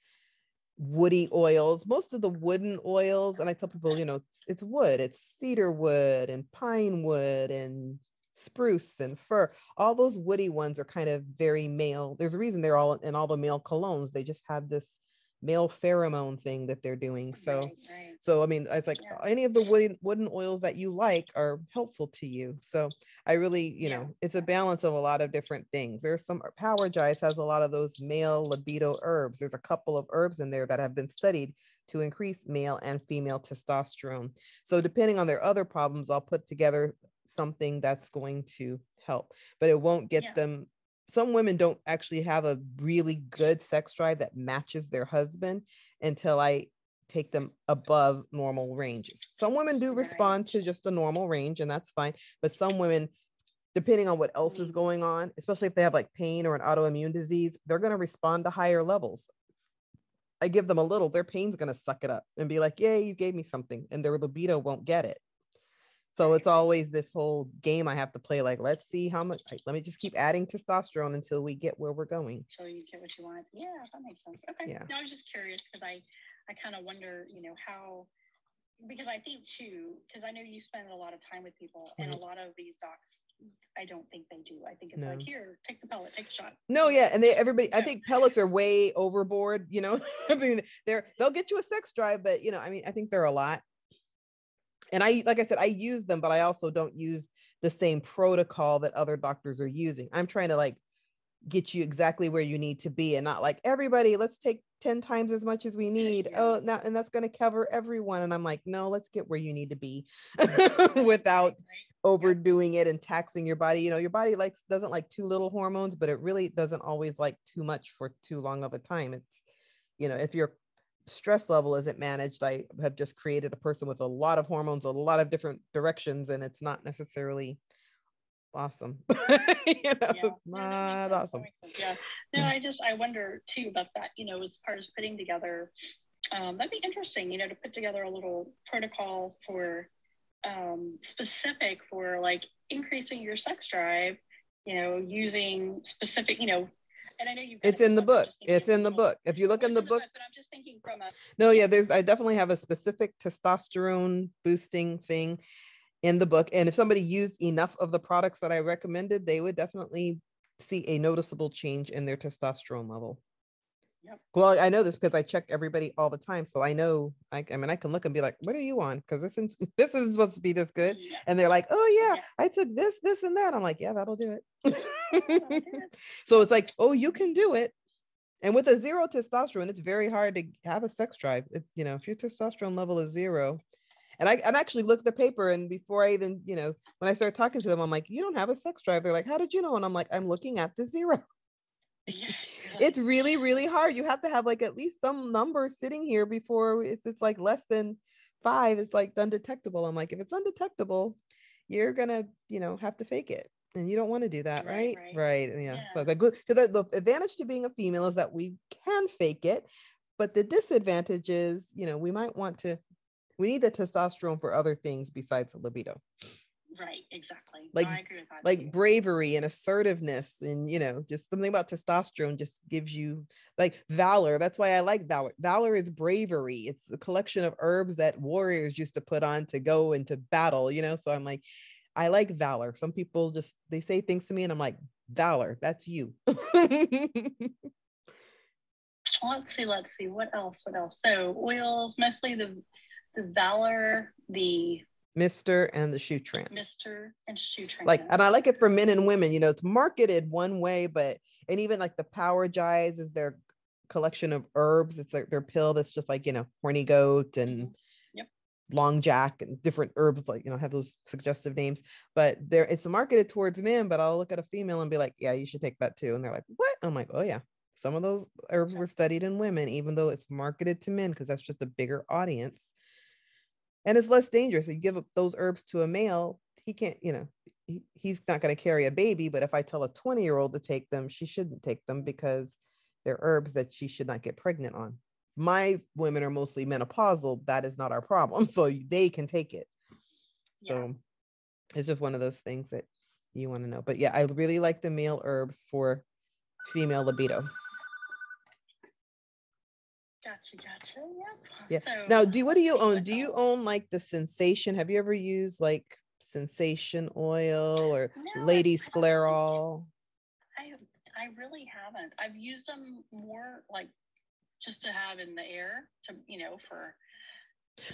B: woody oils. Most of the wooden oils, and I tell people, you know, it's, it's wood, it's cedar wood and pine wood and spruce and fir. All those woody ones are kind of very male. There's a reason they're all in all the male colognes. They just have this male pheromone thing that they're doing. So, right, right. so I mean, it's like yeah. Uh, any of the wooden wooden oils that you like are helpful to you. So, I really, you yeah. know, it's a balance of a lot of different things. There's some uh, Power Powergize has a lot of those male libido herbs. There's a couple of herbs in there that have been studied to increase male and female testosterone. So, depending on their other problems, I'll put together something that's going to help, but it won't get yeah. them some women don't actually have a really good sex drive that matches their husband until I take them above normal ranges. Some women do respond to just a normal range, and that's fine. But some women, depending on what else is mm-hmm. going on, especially if they have like pain or an autoimmune disease, they're going to respond to higher levels. I give them a little, their pain's going to suck it up and be like, Yay, you gave me something. And their libido won't get it. So it's always this whole game I have to play. Like, let's see how much. Like, let me just keep adding testosterone until we get where we're going.
A: So you get what you want. Yeah, that makes sense. Okay. Yeah. No, I was just curious because I, I kind of wonder, you know, how, because I think too, because I know you spend a lot of time with people, mm-hmm. and a lot of these docs, I don't think they do. I think it's no. like, here, take the pellet, take the shot.
B: No, yeah, and they everybody. I think pellets are way overboard. You know, I mean, they're they'll get you a sex drive, but you know, I mean, I think they're a lot and I, like I said, I use them, but I also don't use the same protocol that other doctors are using. I'm trying to like get you exactly where you need to be and not like everybody, let's take 10 times as much as we need. Yeah. Oh, now, and that's going to cover everyone. And I'm like, no, let's get where you need to be without overdoing it and taxing your body. You know, your body likes, doesn't like too little hormones, but it really doesn't always like too much for too long of a time. It's, you know, if you're stress level isn't managed, I have just created a person with a lot of hormones, a lot of different directions, and it's not necessarily awesome. you know, yeah. it's not
A: no,
B: awesome.
A: Yeah. No, I just I wonder too about that, you know, as part of putting together um, that'd be interesting, you know, to put together a little protocol for um, specific for like increasing your sex drive, you know, using specific, you know, and I know you.
B: It's in the book. It's in the book. If you look in the book,
A: but I'm just thinking from a.
B: No, yeah, there's. I definitely have a specific testosterone boosting thing, in the book. And if somebody used enough of the products that I recommended, they would definitely see a noticeable change in their testosterone level. Yep. Well, I know this because I check everybody all the time, so I know. I, I mean, I can look and be like, "What are you on?" Because this is this is supposed to be this good, yeah. and they're like, "Oh yeah, yeah, I took this, this, and that." I'm like, "Yeah, that'll do it." so it's like, "Oh, you can do it." And with a zero testosterone, it's very hard to have a sex drive. It, you know, if your testosterone level is zero, and I and actually looked the paper, and before I even, you know, when I started talking to them, I'm like, you don't have a sex drive. They're like, how did you know? And I'm like, I'm looking at the zero. it's really, really hard. You have to have like at least some number sitting here before it's, it's like less than five, it's like undetectable. I'm like, if it's undetectable, you're gonna, you know, have to fake it. And you don't want to do that, right? Right. right. right. Yeah. yeah. So it's like good. So the, the advantage to being a female is that we can fake it, but the disadvantage is, you know, we might want to we need the testosterone for other things besides libido
A: right exactly
B: like no, like too. bravery and assertiveness and you know just something about testosterone just gives you like valor that's why i like valor valor is bravery it's a collection of herbs that warriors used to put on to go into battle you know so i'm like i like valor some people just they say things to me and i'm like valor that's you
A: let's see let's see what else what else so oils mostly the the Valor, the
B: Mr. and the Shutran.
A: Mr. and Shutran.
B: Like, and I like it for men and women. You know, it's marketed one way, but and even like the PowerGize is their collection of herbs. It's like their pill that's just like you know, horny goat and mm-hmm. Long jack and different herbs like you know have those suggestive names. But there, it's marketed towards men. But I'll look at a female and be like, yeah, you should take that too. And they're like, what? I'm like, oh yeah. Some of those herbs were studied in women, even though it's marketed to men because that's just a bigger audience and it's less dangerous. If you give those herbs to a male, he can't, you know, he, he's not going to carry a baby. But if I tell a 20 year old to take them, she shouldn't take them because they're herbs that she should not get pregnant on. My women are mostly menopausal. That is not our problem. So they can take it. So it's just one of those things that you want to know. But yeah, I really like the male herbs for female libido.
A: Gotcha, gotcha. Yep.
B: Yeah. So, now, do what do you own? Do you own like the sensation? Have you ever used like sensation oil or no, lady sclareol?
A: I I really haven't. I've used them more like just to have in the air to you know for.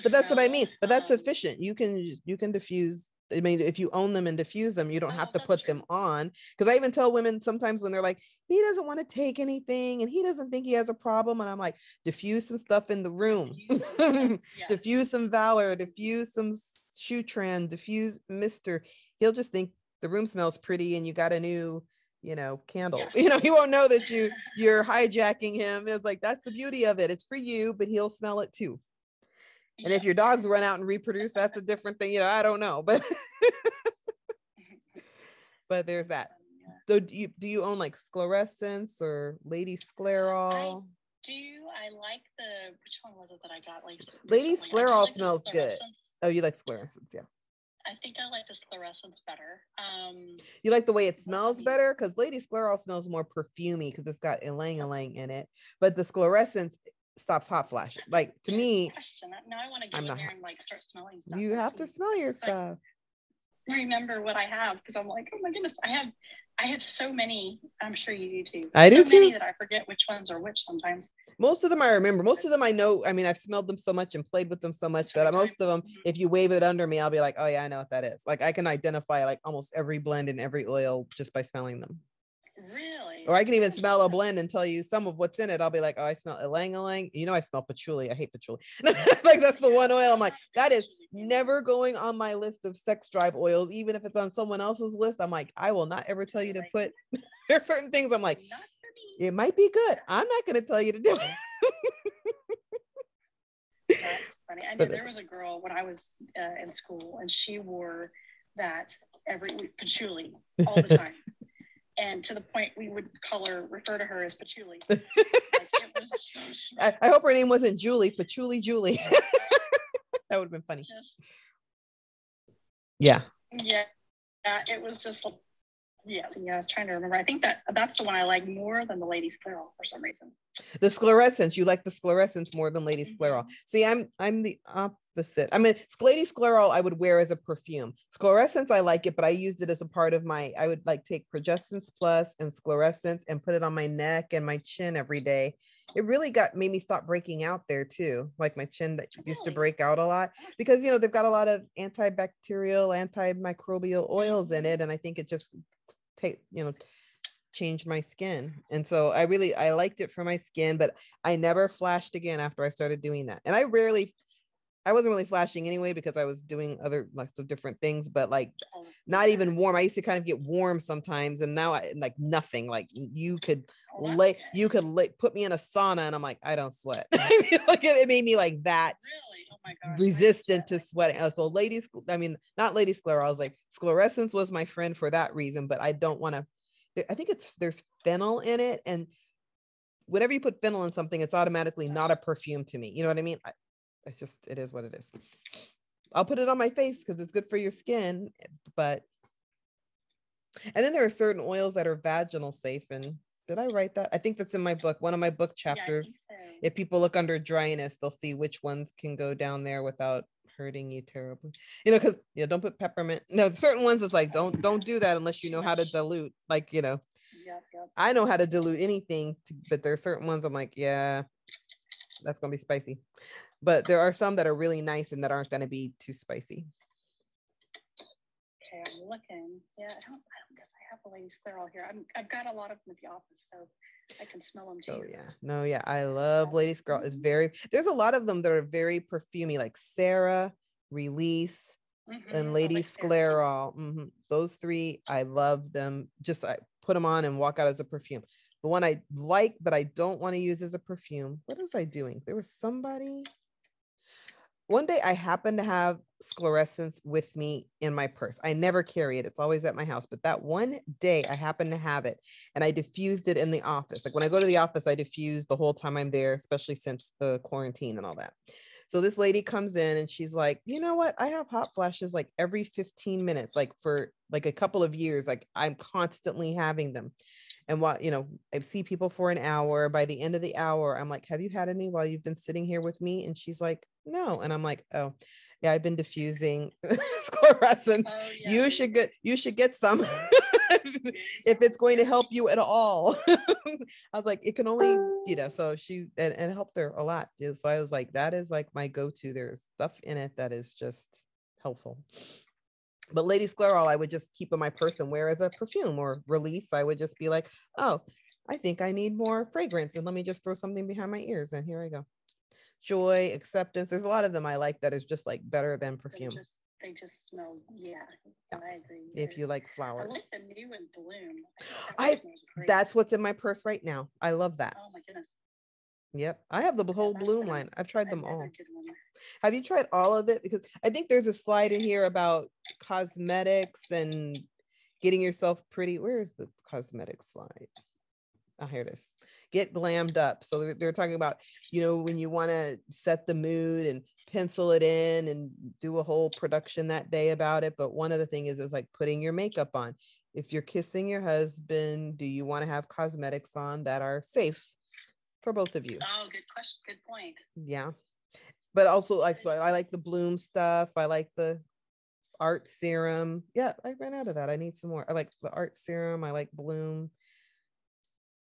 B: But that's what I mean. But that's um, sufficient. You can you can diffuse I mean, if you own them and diffuse them, you don't oh, have to put true. them on. Because I even tell women sometimes when they're like, he doesn't want to take anything and he doesn't think he has a problem. And I'm like, diffuse some stuff in the room, diffuse, diffuse some valor, diffuse some Shutran, diffuse Mister. He'll just think the room smells pretty and you got a new, you know, candle. Yeah. You know, he won't know that you you're hijacking him. It's like that's the beauty of it. It's for you, but he'll smell it too. And yeah. if your dogs run out and reproduce, that's a different thing. You know, I don't know, but but there's that. So do you do you own like sclaressence or Lady Sclareol?
A: I do. I like the which one was it that I got? Like
B: Lady Sclareol smells good. Oh, you like sclaressence, yeah.
A: I think I like the sclaressence better. Um,
B: you like the way it smells better because Lady Sclareol smells more perfumey because it's got ylang ylang in it, but the sclaressence stops hot flashing. Like to me,
A: now I want to get I'm in not, there and like start smelling stuff.
B: You have to smell your stuff.
A: remember what I have because I'm like, oh my goodness, I have I have so many. I'm sure you do too.
B: I
A: do
B: so
A: too. that I forget which ones are which sometimes.
B: Most of them I remember. Most of them I know. I mean, I've smelled them so much and played with them so much that most of them, if you wave it under me, I'll be like, oh yeah, I know what that is. Like I can identify like almost every blend and every oil just by smelling them.
A: Really?
B: Or I can even smell a blend and tell you some of what's in it. I'll be like, oh, I smell ylang ylang. You know, I smell patchouli. I hate patchouli. like that's the one oil. I'm like, that is never going on my list of sex drive oils, even if it's on someone else's list. I'm like, I will not ever tell you to put. There's certain things I'm like, it might be good. I'm not going to tell you to do it.
A: That's funny. I know there was a girl when I was uh, in school, and she wore that every patchouli all the time and to the point we would call her refer to her as patchouli. Like,
B: so I, I, hope her name wasn't julie patchouli julie. That would have been funny. Just,
A: yeah yeah. Yeah it was just Yeah, yeah, I was trying to remember. I think that that's the one I like more than the Lady Sclareol for some reason.
B: The sclaressence, you like the sclaressence more than Lady Sclareol.
A: Mhm.
B: See, I'm I'm the opposite. I mean, Lady Sclareol I would wear as a perfume. Sclaressence, I like it, but I used it as a part of my. I would like take Progessence Plus and Sclaressence and put it on my neck and my chin every day. It really got made me stop breaking out there too, like my chin that used to break out a lot because you know they've got a lot of antibacterial, antimicrobial oils in it, and I think it just take you know change my skin. And so i really i liked it for my skin but i never flashed again after i started doing that. And i rarely i wasn't really flashing anyway because i was doing other lots of different things but like not even warm. I used to kind of get warm sometimes and now i like nothing. Like you could
A: Oh,
B: lay you could lay, put me in a sauna and i'm like i don't sweat. I mean, like it, it made me like that.
A: Really? Oh
B: resistant to sweating. So ladies, I mean, not lady sclareol. I was like, sclaressence was my friend for that reason, but I don't want to. I think it's there's fennel in it, and whenever you put fennel in something, it's automatically not a perfume to me. You know what I mean? I, it's just it is what it is. I'll put it on my face because it's good for your skin, but and then there are certain oils that are vaginal safe. And did I write that? I think that's in my book, one of my book
A: Yeah,
B: chapters
A: so.
B: if people look under dryness, they'll see which ones can go down there without hurting you terribly. You know, because you know, don't put peppermint. No, certain ones it's like don't don't do that unless you know how to dilute. Like you know,
A: Yep, yep.
B: I know how to dilute anything, to, but there's certain ones I'm like, yeah, that's gonna be spicy. But there are some that are really nice and that aren't gonna be too spicy.
A: Okay, I'm looking. Yeah, I don't. I don't guess I have a Lady Sclareol here. I'm, I've got a lot of them at the office, so I can smell them too.
B: Oh yeah, no, yeah, I love Lady Sclareol. It's very there's a lot of them that are very perfumey, like Sara, Release,
A: Mhm,
B: and Lady
A: like.
B: Scleral. mhm, Those three, I love them. Just I put them on and walk out as a perfume. The one I like, but I don't want to use as a perfume. What was I doing? There was somebody. One day I happened to have sclaressence with me in my purse. I never carry it. It's always at my house. But that one day I happened to have it and I diffused it in the office. Like when I go to the office, I diffuse the whole time I'm there, especially since the quarantine and all that. So this lady comes in and she's like, you know what? I have hot flashes like every 15 minutes, like for like a couple of years. Like I'm constantly having them. And while, you know, I see people for an hour. By the end of the hour, I'm like, have you had any while you've been sitting here with me? And she's like, no. And I'm like, oh, yeah, I've been diffusing sclaressence.
A: Oh, yeah,
B: you should get you should get some if it's going to help you at all. I was like, it can only, you know, so she and, and helped her a lot. So I was like, that is like my go-to. There's stuff in it that is just helpful. But Lady Sclareol, I would just keep in my purse and wear as a perfume or release. I would just be like, oh, I think I need more fragrance. And let me just throw something behind my ears. And here I go. Joy, acceptance. There's a lot of them I like that is just like better than
A: They
B: perfume.
A: just, they just smell. Yeah,
B: Yeah,
A: I agree.
B: If
A: They're-
B: you like flowers, I
A: like the new and bloom. I that
B: I-
A: one smells great.
B: That's what's in my purse right now. I love that.
A: Oh my goodness.
B: Yep. I have the whole
A: that's
B: bloom
A: been
B: line. I've tried them
A: another
B: all. Have you tried all of it? Because I think there's a slide in here about cosmetics and getting yourself pretty. Where is the cosmetic slide? Oh, here it is. Get glammed up. So they're, they're talking about, you know, when you want to set the mood and pencil it in and do a whole production that day about it. But one of the thing is, is like putting your makeup on. If you're kissing your husband, do you want to have cosmetics on that are safe for both of you?
A: Oh, good question. Good point.
B: yeah but also like so I, I like the bloom stuff i like the art serum yeah i ran out of that i need some more i like the art serum i like bloom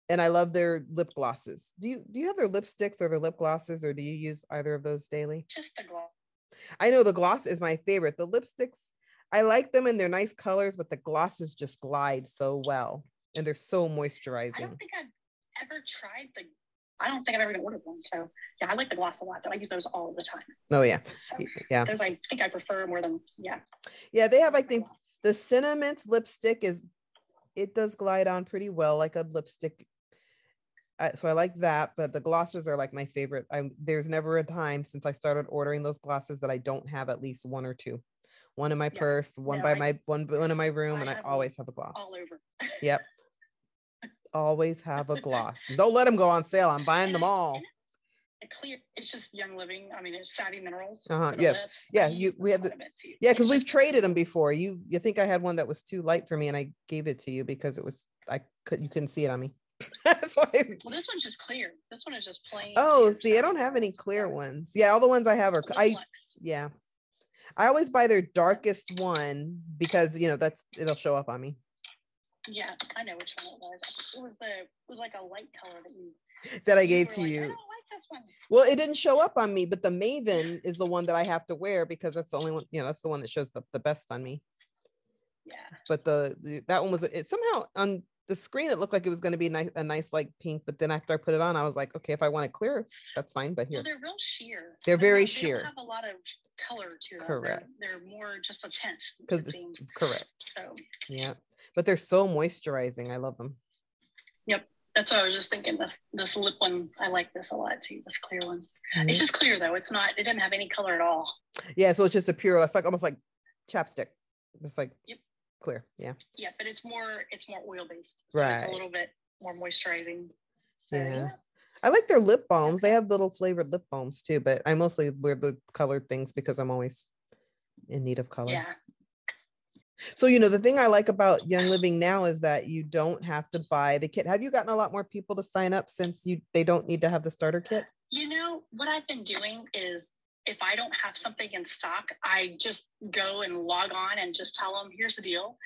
B: and i love their lip glosses do you do you have their lipsticks or their lip glosses or do you use either of those daily
A: Just the gloss.
B: i know the gloss is my favorite the lipsticks i like them and they're nice colors but the glosses just glide so well and they're so moisturizing.
A: I don't think I've ever tried the. I don't think I've ever even ordered one. So yeah, I like the gloss a lot. But I use those all the time.
B: oh yeah
A: So
B: yeah
A: those I think I prefer more than yeah.
B: yeah they have i think the cinnamon lipstick is it does glide on pretty well like a lipstick I, so i like that but the glosses are like my favorite i there's never a time since i started ordering those glosses that i don't have at least one or two one in my
A: Yeah.
B: purse one by
A: I-
B: my one one in my room
A: I
B: and i always have a gloss
A: all over.
B: yep always have a gloss don't let them go on sale i'm buying them all
A: a clear. It's just Young Living. I mean, it's Savvy Minerals.
B: Uh-huh, yes.
A: lips.
B: Yeah, you- we had the-
A: one a bit too.
B: Yeah, because we've traded them before. You you think I had one that was too light for me and I gave it to you because it was I could you couldn't see it on me. so I,
A: Well, this one's just clear. This one is just plain.
B: oh, see, I don't have any clear ones. Yeah, all the ones I have are I yeah. I always buy their darkest one because you know that's it'll show up on me.
A: Yeah, I know which one it was. It was the it was like a light color that you
B: That I gave to
A: like, I
B: you.
A: don't like this one.
B: Well, it didn't show up on me, but the Maven is the one that I have to wear because that's the only one, you know, that's the one that shows the, the best on me.
A: Yeah.
B: But the, the that one was it somehow on the screen it looked like it was going to be nice a nice like pink, but then after I put it on, I was like, okay, if I want it clear, that's fine. But here,
A: Well, they're real sheer.
B: They're very
A: they don't
B: sheer.
A: have a lot of color to them.
B: Correct.
A: They're, they're more just a tint. it
B: 'Cause it-
A: seems.
B: correct.
A: So
B: Yeah, but they're so moisturizing. I love them. Yep.
A: That's what I was just thinking. This this lip one, I like this a lot too. This clear one.
B: Mhm.
A: It's just clear though. It's not. It didn't have any color at all.
B: Yeah, so it's just a pure. It's like almost like chapstick. It's like
A: Yep.
B: Clear. Yeah.
A: Yeah, but it's more. It's more oil based. So It's
B: Right.
A: a little bit more moisturizing. So,
B: Yeah.
A: yeah.
B: I like their lip balms. They have little flavored lip balms too, but I mostly wear the colored things because I'm always in need of color.
A: Yeah.
B: So you know the thing I like about Young Living now is that you don't have to buy the kit. Have you gotten a lot more people to sign up since you they don't need to have the starter kit?
A: You know, what I've been doing is if I don't have something in stock, I just go and log on and just tell them, here's the deal.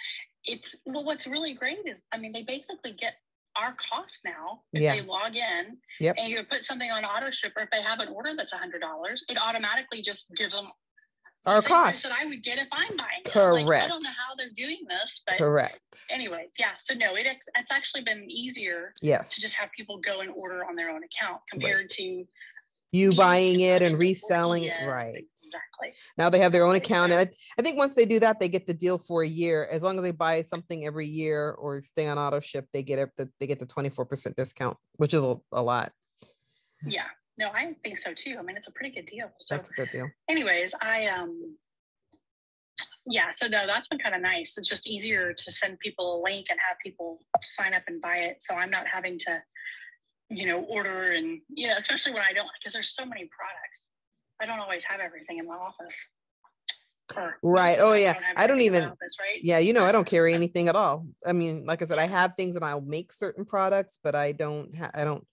A: It's well, what's really great is, I mean, they basically get our cost now if
B: Yeah.
A: they log in
B: Yep.
A: and you put something on auto shipper. If they have an order that's a hundred dollars, it automatically just gives them
B: Our cost.
A: that I would get if I'm buying. it. Like, I don't know how they're doing this, but
B: Correct.
A: anyways, yeah. So no, it, it's actually been easier
B: Yes.
A: to just have people go and order on their own account compared to
B: You buying it and reselling it. Right.
A: Exactly.
B: Now they have their own account. And I, think once they do that, they get the deal for a year. As long as they buy something every year or stay on auto ship, they get it the, they get the 24% discount, which is a, a lot.
A: Yeah. No, I think so too. I mean, it's a pretty good deal. So,
B: That's a good deal.
A: anyways, I um, yeah. So no, that's been kind of nice. It's just easier to send people a link and have people sign up and buy it. So I'm not having to, you know, order and you know, especially when I don't because there's so many products. I don't always have everything in my office. Or
B: Right. Oh
A: time
B: yeah.
A: have
B: I don't
A: everything in my
B: even
A: office, right?
B: yeah, you know, I don't carry anything at all. I mean, like I said, I have things and I'll make certain products, but I don't ha- I don't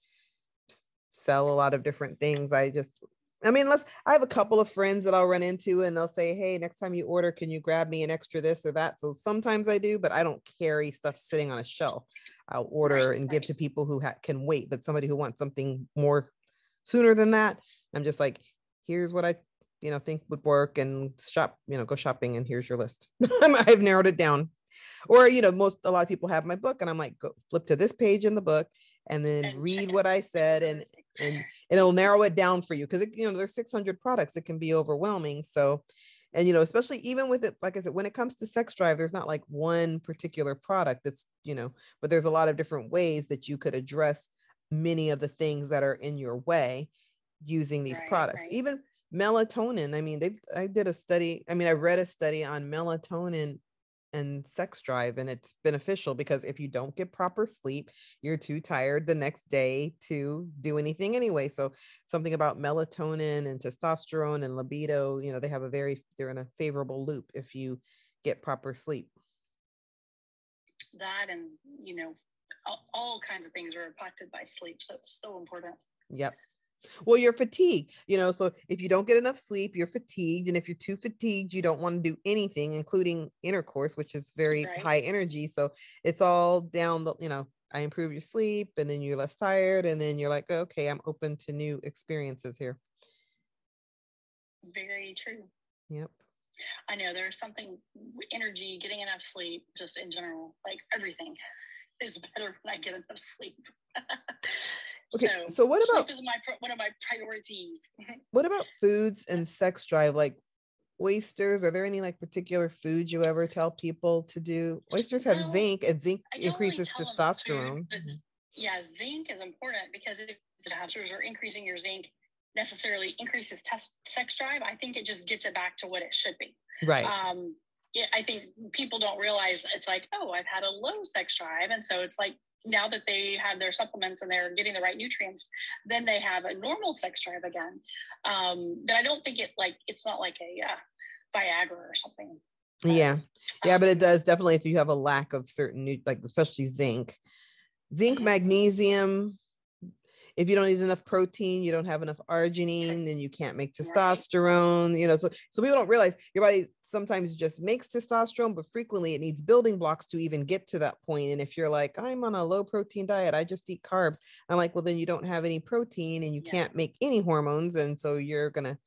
B: sell a lot of different things. I just I mean, unless I have a couple of friends that I'll run into and they'll say, Hey, next time you order, can you grab me an extra this or that? So sometimes I do, but I don't carry stuff sitting on a shelf. I'll order and give to people who ha- can wait, but somebody who wants something more sooner than that, I'm just like, here's what I, you know, think would work and shop, you know, go shopping and here's your list. I've narrowed it down. Or, you know, most, a lot of people have my book and I'm like, go flip to this page in the book and then read what I said and, and and it'll narrow it down for you because you know there's 600 products it can be overwhelming so and you know especially even with it like i said when it comes to sex drive there's not like one particular product that's you know but there's a lot of different ways that you could address many of the things that are in your way using these
A: Right,
B: products
A: right.
B: even melatonin i mean they i did a study i mean i read a study on melatonin and sex drive and it's beneficial because if you don't get proper sleep you're too tired the next day to do anything anyway. So something about melatonin and testosterone and libido you know they have a very they're in a favorable loop if you get proper sleep.
A: That and you know all, all kinds of things are impacted by sleep so it's so important.
B: Yep. Well, you're fatigued, you know. So if you don't get enough sleep, you're fatigued. And if you're too fatigued, you don't want to do anything, including intercourse, which is very
A: Right.
B: high energy. So it's all down the, you know, I improve your sleep and then you're less tired. And then you're like, okay, I'm open to new experiences here.
A: very true
B: Yep.
A: i know there's something energy getting enough sleep just in general like everything is better when i get enough sleep
B: Okay. So, what
A: sleep
B: about
A: is my one of my priorities
B: what about foods and sex drive? Like oysters, are there any like particular foods you ever tell people to do? Oysters have
A: No,
B: zinc and zinc
A: really
B: increases
A: food,
B: testosterone.
A: but
B: Mhm.
A: yeah zinc is important because if the doctors are increasing your zinc necessarily increases test sex drive i think it just gets it back to what it should be
B: Right.
A: um yeah i think people don't realize it's like oh i've had a low sex drive and so it's like now that they have their supplements and they're getting the right nutrients, then they have a normal sex drive again. Um, but I don't think it like it's not like a uh, Viagra or something.
B: Yeah, yeah, but it um, does definitely if you have a lack of certain new like especially zinc, zinc, mm-hmm. magnesium. If you don't eat enough protein, you don't have enough arginine, then you can't make testosterone. You know, so so people don't realize your body sometimes just makes testosterone, but frequently it needs building blocks to even get to that point. And if you're like, I'm on a low protein diet, I just eat carbs, I'm like, well, then you don't have any protein and you yeah. can't make any hormones. And so you're going to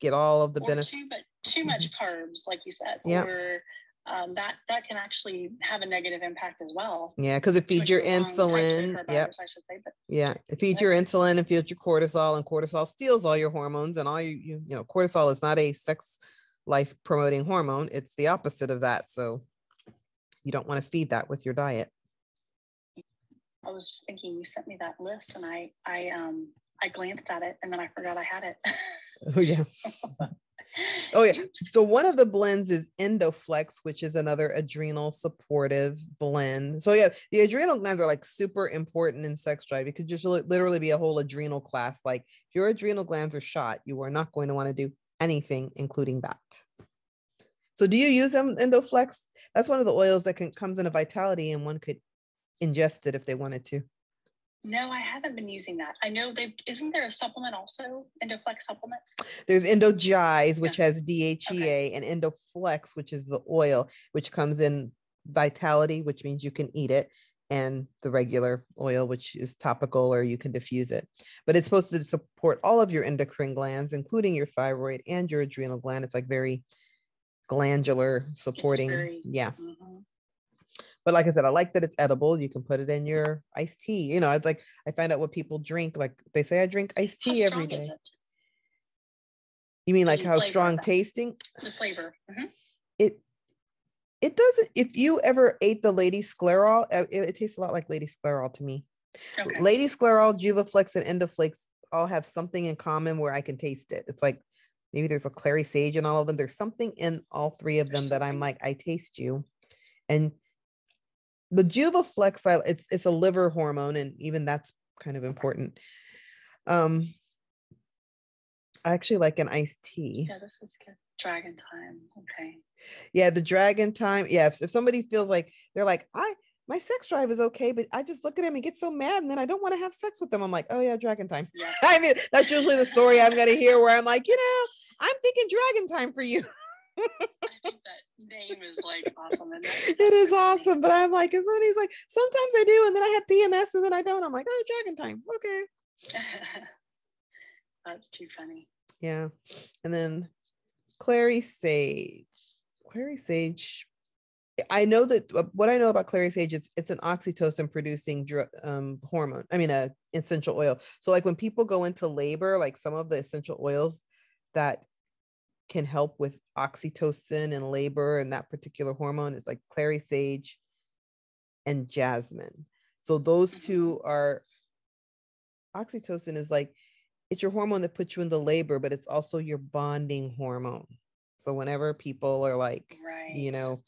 B: get all of the benefits.
A: Too, but too much mm-hmm. carbs, like you said, yeah. or um, that that can actually have a negative impact as well.
B: Yeah, because it feeds your insulin. Yeah, yeah, it feeds your insulin and feeds your cortisol, and cortisol steals all your hormones and all you you you know. Cortisol is not a sex life promoting hormone. It's the opposite of that. So you don't want to feed that with your diet.
A: I was just thinking you sent me that list and I I um I glanced at it and then I forgot I had it.
B: oh yeah. oh yeah. So one of the blends is Endoflex, which is another adrenal supportive blend. So yeah, the adrenal glands are like super important in sex drive. It could just literally be a whole adrenal class. Like if your adrenal glands are shot, you are not going to want to do anything, including that. So do you use them Endoflex? That's one of the oils that can comes in a vitality and one could ingest it if they wanted to.
A: No, I haven't been using that. I know they isn't there a supplement also, Endoflex supplement?
B: There's Endogize, which yeah. has DHEA, okay. and Endoflex, which is the oil, which comes in vitality, which means you can eat it, and the regular oil, which is topical or you can diffuse it. But it's supposed to support all of your endocrine glands, including your thyroid and your adrenal gland. It's like very glandular supporting. Very, yeah. Mm-hmm. But like I said, I like that it's edible. You can put it in your iced tea. You know, it's like I find out what people drink. Like they say, I drink iced tea every day. You mean like how strong tasting?
A: The flavor. Mm-hmm.
B: It it doesn't if you ever ate the lady sclareol uh, it, it, tastes a lot like lady sclareol to me okay. lady sclareol juvaflex and endoflex all have something in common where i can taste it it's like maybe there's a clary sage in all of them there's something in all three of them that i'm like i taste you and the juvaflex it's it's a liver hormone and even that's kind of important um I actually like an iced tea.
A: Yeah, this was good. Dragon time. Okay.
B: Yeah, the dragon time. Yeah, if, if somebody feels like they're like, I my sex drive is okay, but I just look at him and get so mad, and then I don't want to have sex with them. I'm like, oh yeah, dragon time. Yeah. I mean, that's usually the story I'm gonna hear where I'm like, you know, I'm thinking dragon time for you.
A: I think that name is like awesome.
B: it is awesome, but I'm like, and then he's like, sometimes I do, and then I have PMS, and then I don't. I'm like, oh, dragon time. Okay.
A: That's too funny.
B: Yeah. And then Clary Sage. Clary Sage. I know that uh, what I know about Clary Sage, it's it's an oxytocin producing dr- um, hormone. I mean, a essential oil. So like when people go into labor, like some of the essential oils that can help with oxytocin and labor and that particular hormone is like clary sage and jasmine. So those two mm-hmm. are oxytocin is like it's your hormone that puts you into labor, but it's also your bonding hormone. So whenever people are like, right. you know,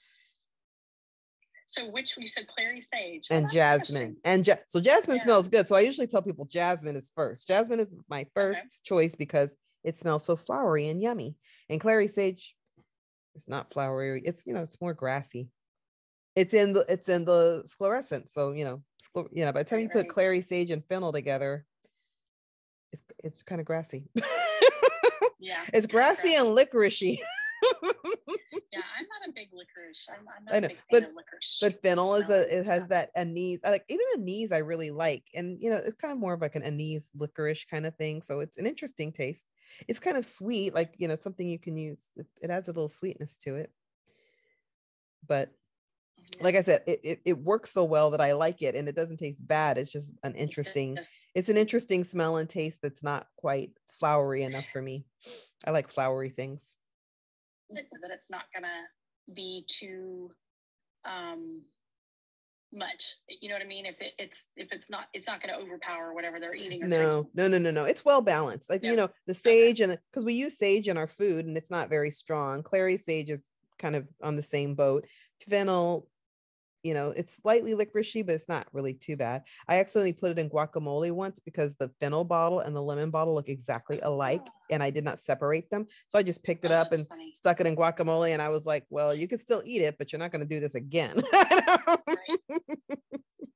A: so which you said clary sage
B: oh, and jasmine and ja- so jasmine yeah. smells good. So I usually tell people jasmine is first. Jasmine is my first okay. choice because it smells so flowery and yummy. And clary sage is not flowery. It's you know it's more grassy. It's in the it's in the sclerescent. So you know you know by the time you put clary sage and fennel together, it's it's kind of grassy.
A: yeah,
B: it's grassy and licoricey.
A: yeah, I'm not a big licorice. I'm, I'm not know, a big
B: but,
A: fan of licorice.
B: But fennel is a it has that anise. I like even anise I really like. And you know, it's kind of more of like an anise licorice kind of thing. So it's an interesting taste. It's kind of sweet, like you know, something you can use. It, it adds a little sweetness to it. But like I said, it, it, it works so well that I like it and it doesn't taste bad. It's just an interesting, it's an interesting smell and taste that's not quite flowery enough for me. I like flowery things.
A: That it's not gonna be too um much. You know what I mean? If it, it's if it's not it's not going to overpower whatever they're eating.
B: no, drinking. no, no, no, no. It's well balanced. Like you know, the sage okay. and because we use sage in our food and it's not very strong. Clary sage is kind of on the same boat. Fennel you know, it's slightly licoricey, but it's not really too bad. I accidentally put it in guacamole once because the fennel bottle and the lemon bottle look exactly alike,
A: Oh.
B: and I did not separate them. So I just picked it
A: Oh,
B: up and
A: funny.
B: stuck it in guacamole, and I was like, "Well, you can still eat it, but you're not going to do this again."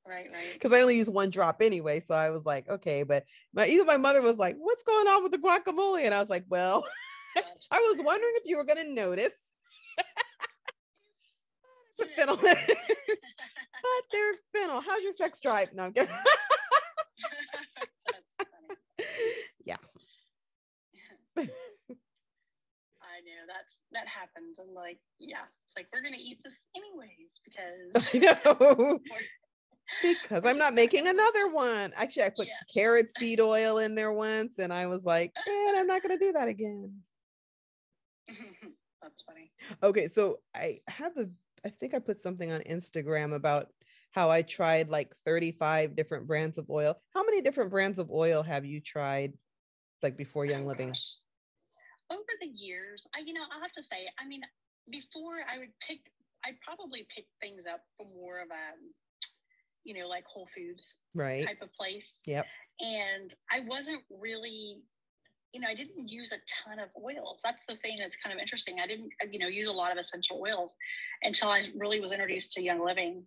A: Right, right.
B: because I only use one drop anyway. So I was like, okay, but my even my mother was like, what's going on with the guacamole? And I was like, well, I was wondering if you were gonna notice.
A: Yeah.
B: fennel, but there's fennel. How's your sex drive? No, I'm kidding.
A: That's funny.
B: yeah.
A: I know that's that happens. I'm like, yeah, it's like we're gonna eat this anyways
B: I
A: because
B: know. because I'm not making another one. Actually, I put
A: Yes.
B: carrot seed oil in there once, and I was like, and I'm not gonna do that again.
A: that's funny.
B: Okay, so I have a I think I put something on Instagram about how I tried like 35 different brands of oil. How many different brands of oil have you tried like before oh Young
A: Oh,
B: Living?
A: gosh. Over the years, I you know, I'll have to say, I mean, before I would pick I'd probably pick things up from more of a you know, like Whole Foods
B: Right.
A: type of place.
B: Yep.
A: And I wasn't really, you know, I didn't use a ton of oils. That's the thing that's kind of interesting. I didn't, you know, use a lot of essential oils until I really was introduced to Young Living.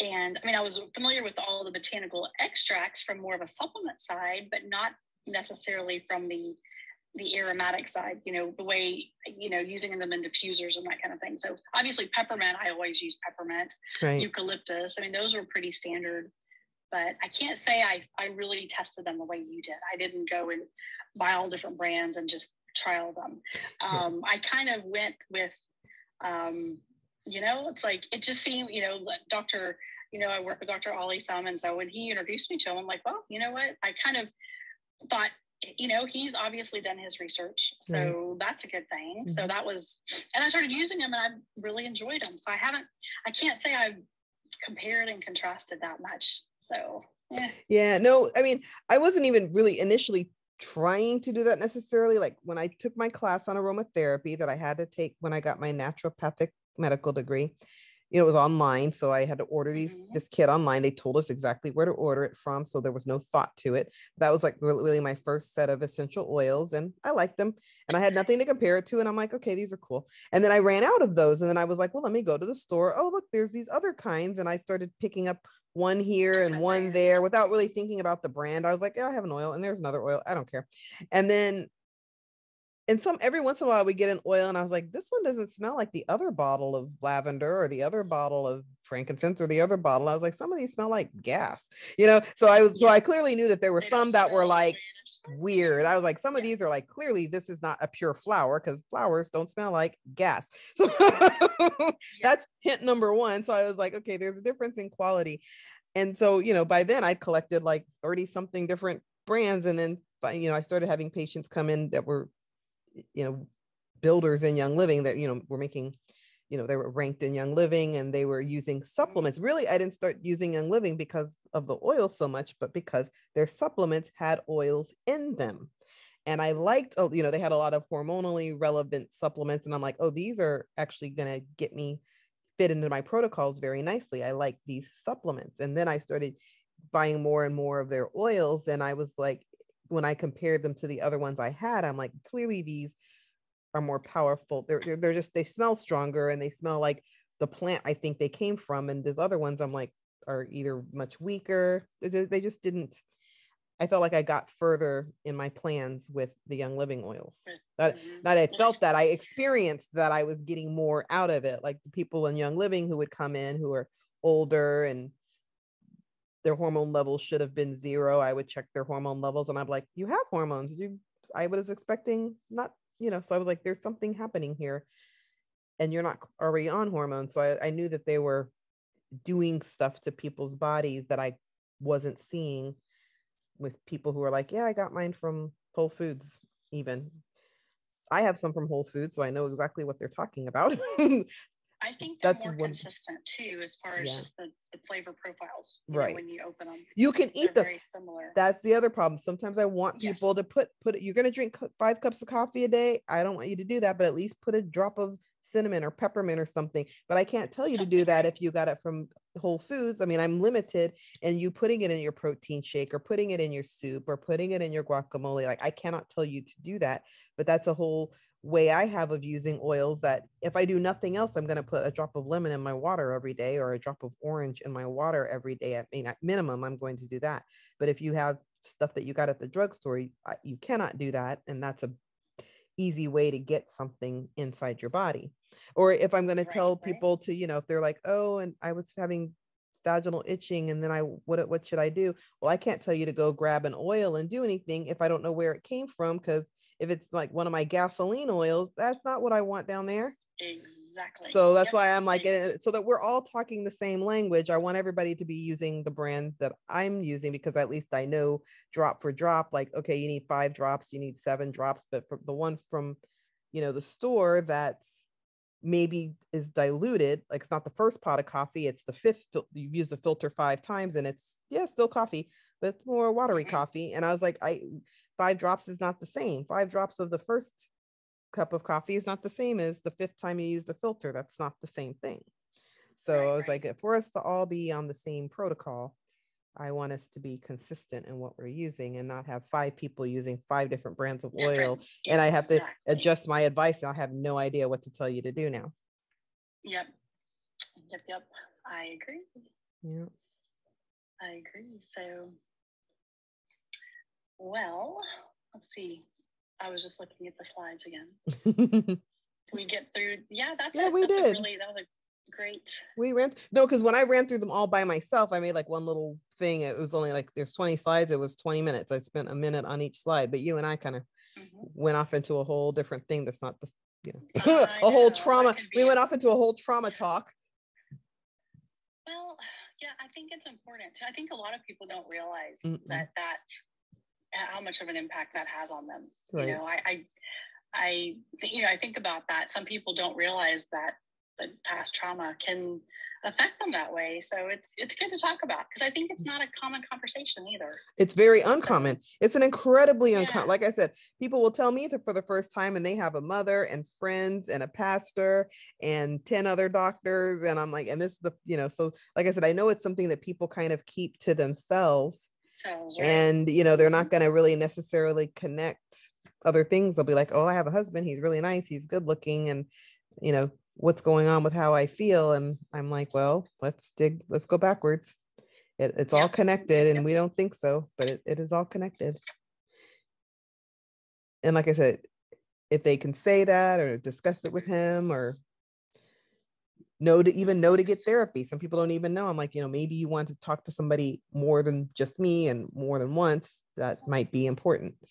A: And I mean, I was familiar with all the botanical extracts from more of a supplement side, but not necessarily from the the aromatic side, you know, the way, you know, using them in diffusers and that kind of thing. So obviously peppermint, I always use peppermint
B: Right.
A: eucalyptus. I mean, those were pretty standard, but I can't say I, I really tested them the way you did. I didn't go and buy all different brands and just trial them. Um, I kind of went with, um, you know, it's like, it just seemed, you know, Dr. You know, I work with Dr. Ollie some. And so when he introduced me to him, I'm like, well, you know what? I kind of thought, you know, he's obviously done his research. So that's a good thing. So
B: Mhm.
A: that was, and I started using them and I really enjoyed them. So I haven't, I can't say I've compared and contrasted that much. So yeah.
B: Yeah, no, I mean, I wasn't even really initially trying to do that necessarily. Like when I took my class on aromatherapy that I had to take when I got my naturopathic medical degree, you know, it was online. So I had to order these
A: Mhm.
B: this kit online. They told us exactly where to order it from. So there was no thought to it. That was like really, really my first set of essential oils. And I liked them. And I had nothing to compare it to. And I'm like, okay, these are cool. And then I ran out of those. And then I was like, well, let me go to the store. Oh, look, there's these other kinds. And I started picking up one here and one there without really thinking about the brand. I was like, yeah, I have an oil and there's another oil. I don't care. And then and some every once in a while we get an oil and I was like, this one doesn't smell like the other bottle of lavender or the other bottle of frankincense or the other bottle. I was like, some of these smell like gas, you know. So I was so I clearly knew that there were
A: They
B: some that were
A: smell the way
B: like
A: they're supposed to.
B: weird. I was like, some of
A: Yeah.
B: these are like clearly this is not a pure flower because flowers don't smell like gas. So that's hint number one. So I was like, okay, there's a difference in quality. And so, you know, by then I'd collected like 30 something different brands. And then, you know, I started having patients come in that were, you know, builders in Young Living that, you know, were making, you know, they were ranked in Young Living and they were using supplements. Really, I didn't start using Young Living because of the oil so much, but because their supplements had oils in them. And I liked, oh, you know, they had a lot of hormonally relevant supplements. And I'm like, oh, these are actually going to get me fit into my protocols very nicely. I like these supplements. And then I started buying more and more of their oils. And I was like, when I compared them to the other ones I had, I'm like, clearly these are more powerful. They're, they're, they're just, they smell stronger and they smell like the plant I think they came from. And these other ones I'm like, are either much weaker. They, just didn't, I felt like I got further in my plans with the Young Living oils. That,
A: Mhm.
B: not I felt that I experienced that I was getting more out of it. Like the people in Young Living who would come in who are older and their hormone levels should have been zero. I would check their hormone levels and I'm like, you have hormones. You I was expecting not, you know, so I was like, there's something happening here. And you're not already on hormones. So I, I knew that they were doing stuff to people's bodies that I wasn't seeing with people who are like, yeah, I got mine from Whole Foods, even. I have some from Whole Foods, so I know exactly what they're talking about.
A: I think they're
B: That's
A: more
B: one-
A: consistent too, as far as
B: Yeah.
A: just the, the flavor profiles. you know,
B: Right.
A: when you open them,
B: you can eat them.
A: very similar.
B: That's the other problem. Sometimes I want people
A: Yes.
B: to put put you're gonna drink five cups of coffee a day. I don't want you to do that, but at least put a drop of cinnamon or peppermint or something. But I can't tell you to do that if you got it from Whole Foods. I mean, I'm limited and you putting it in your protein shake or putting it in your soup or putting it in your guacamole. Like I cannot tell you to do that, but that's a whole way I have of using oils that if I do nothing else, I'm going to put a drop of lemon in my water every day or a drop of orange in my water every day. I mean, at minimum, I'm going to do that. But if you have stuff that you got at the drugstore, you, uh, you cannot do that. And that's a easy way to get something inside your body. Or if I'm going to tell right. people to, you know, if they're like, oh, and I was having vaginal itching and then I what what should I do? Well, I can't tell you to go grab an oil and do anything if I don't know where it came from because if it's like one of my gasoline oils, that's not what I want down there.
A: Exactly.
B: So that's yep. why I'm like, eh, so that we're all talking the same language. I want everybody to be using the brand that I'm using because at least I know drop for drop, like, okay, you need five drops, you need seven drops. But for the one from, you know, the store that's maybe is diluted, like it's not the first pot of coffee, it's the fifth, you've used the filter five times and it's, yeah, still coffee, but it's more watery mm-hmm. coffee. And I was like, I, five drops is not the same. Five drops of the first cup of coffee is not the same as the fifth time you use the filter. That's not the same thing. So right, I was right. like, for us to all be on the same protocol, I want us to be consistent in what we're using and not have five people using five different brands of different. oil. Exactly. And I have to adjust my advice and I have no idea what to tell you to do now.
A: Yep. Yep. Yep. I agree.
B: Yeah.
A: I agree. So well, let's see. I was just looking at the slides again. Can we get through? Yeah, that's
B: yeah,
A: it.
B: we
A: that's
B: did.
A: Really, that was a great.
B: We ran no, because when I ran through them all by myself, I made like one little thing. It was only like there's 20 slides. It was 20 minutes. I spent a minute on each slide, but you and I kind of mm-hmm. went off into a whole different thing. That's not the you know a whole trauma. We went off into a whole trauma talk.
A: Well, yeah, I think it's important. I think a lot of people don't realize mm that that how much of an impact that has on them. Right. You know, I, I, I, you know, I think about that. Some people don't realize that the past trauma can affect them that way. So it's it's good to talk about because I think it's not a common conversation either.
B: It's very uncommon. It's an incredibly uncommon. Yeah. Like I said, people will tell me that for the first time, and they have a mother and friends and a pastor and ten other doctors, and I'm like, and this is the you know, so like I said, I know it's something that people kind of keep to themselves and you know they're not going to really necessarily connect other things. They'll be like oh i have a husband. He's really nice. He's good looking. And you know what's going on with how i feel? And i'm like well let's dig let's go backwards. It, it's all connected and we don't think so but it, it is all connected. And like i said if they can say that or discuss it with him or know to even know to get therapy. Some people don't even know. I'm like, you know, maybe you want to talk to somebody more than just me and more than once. That might be important. So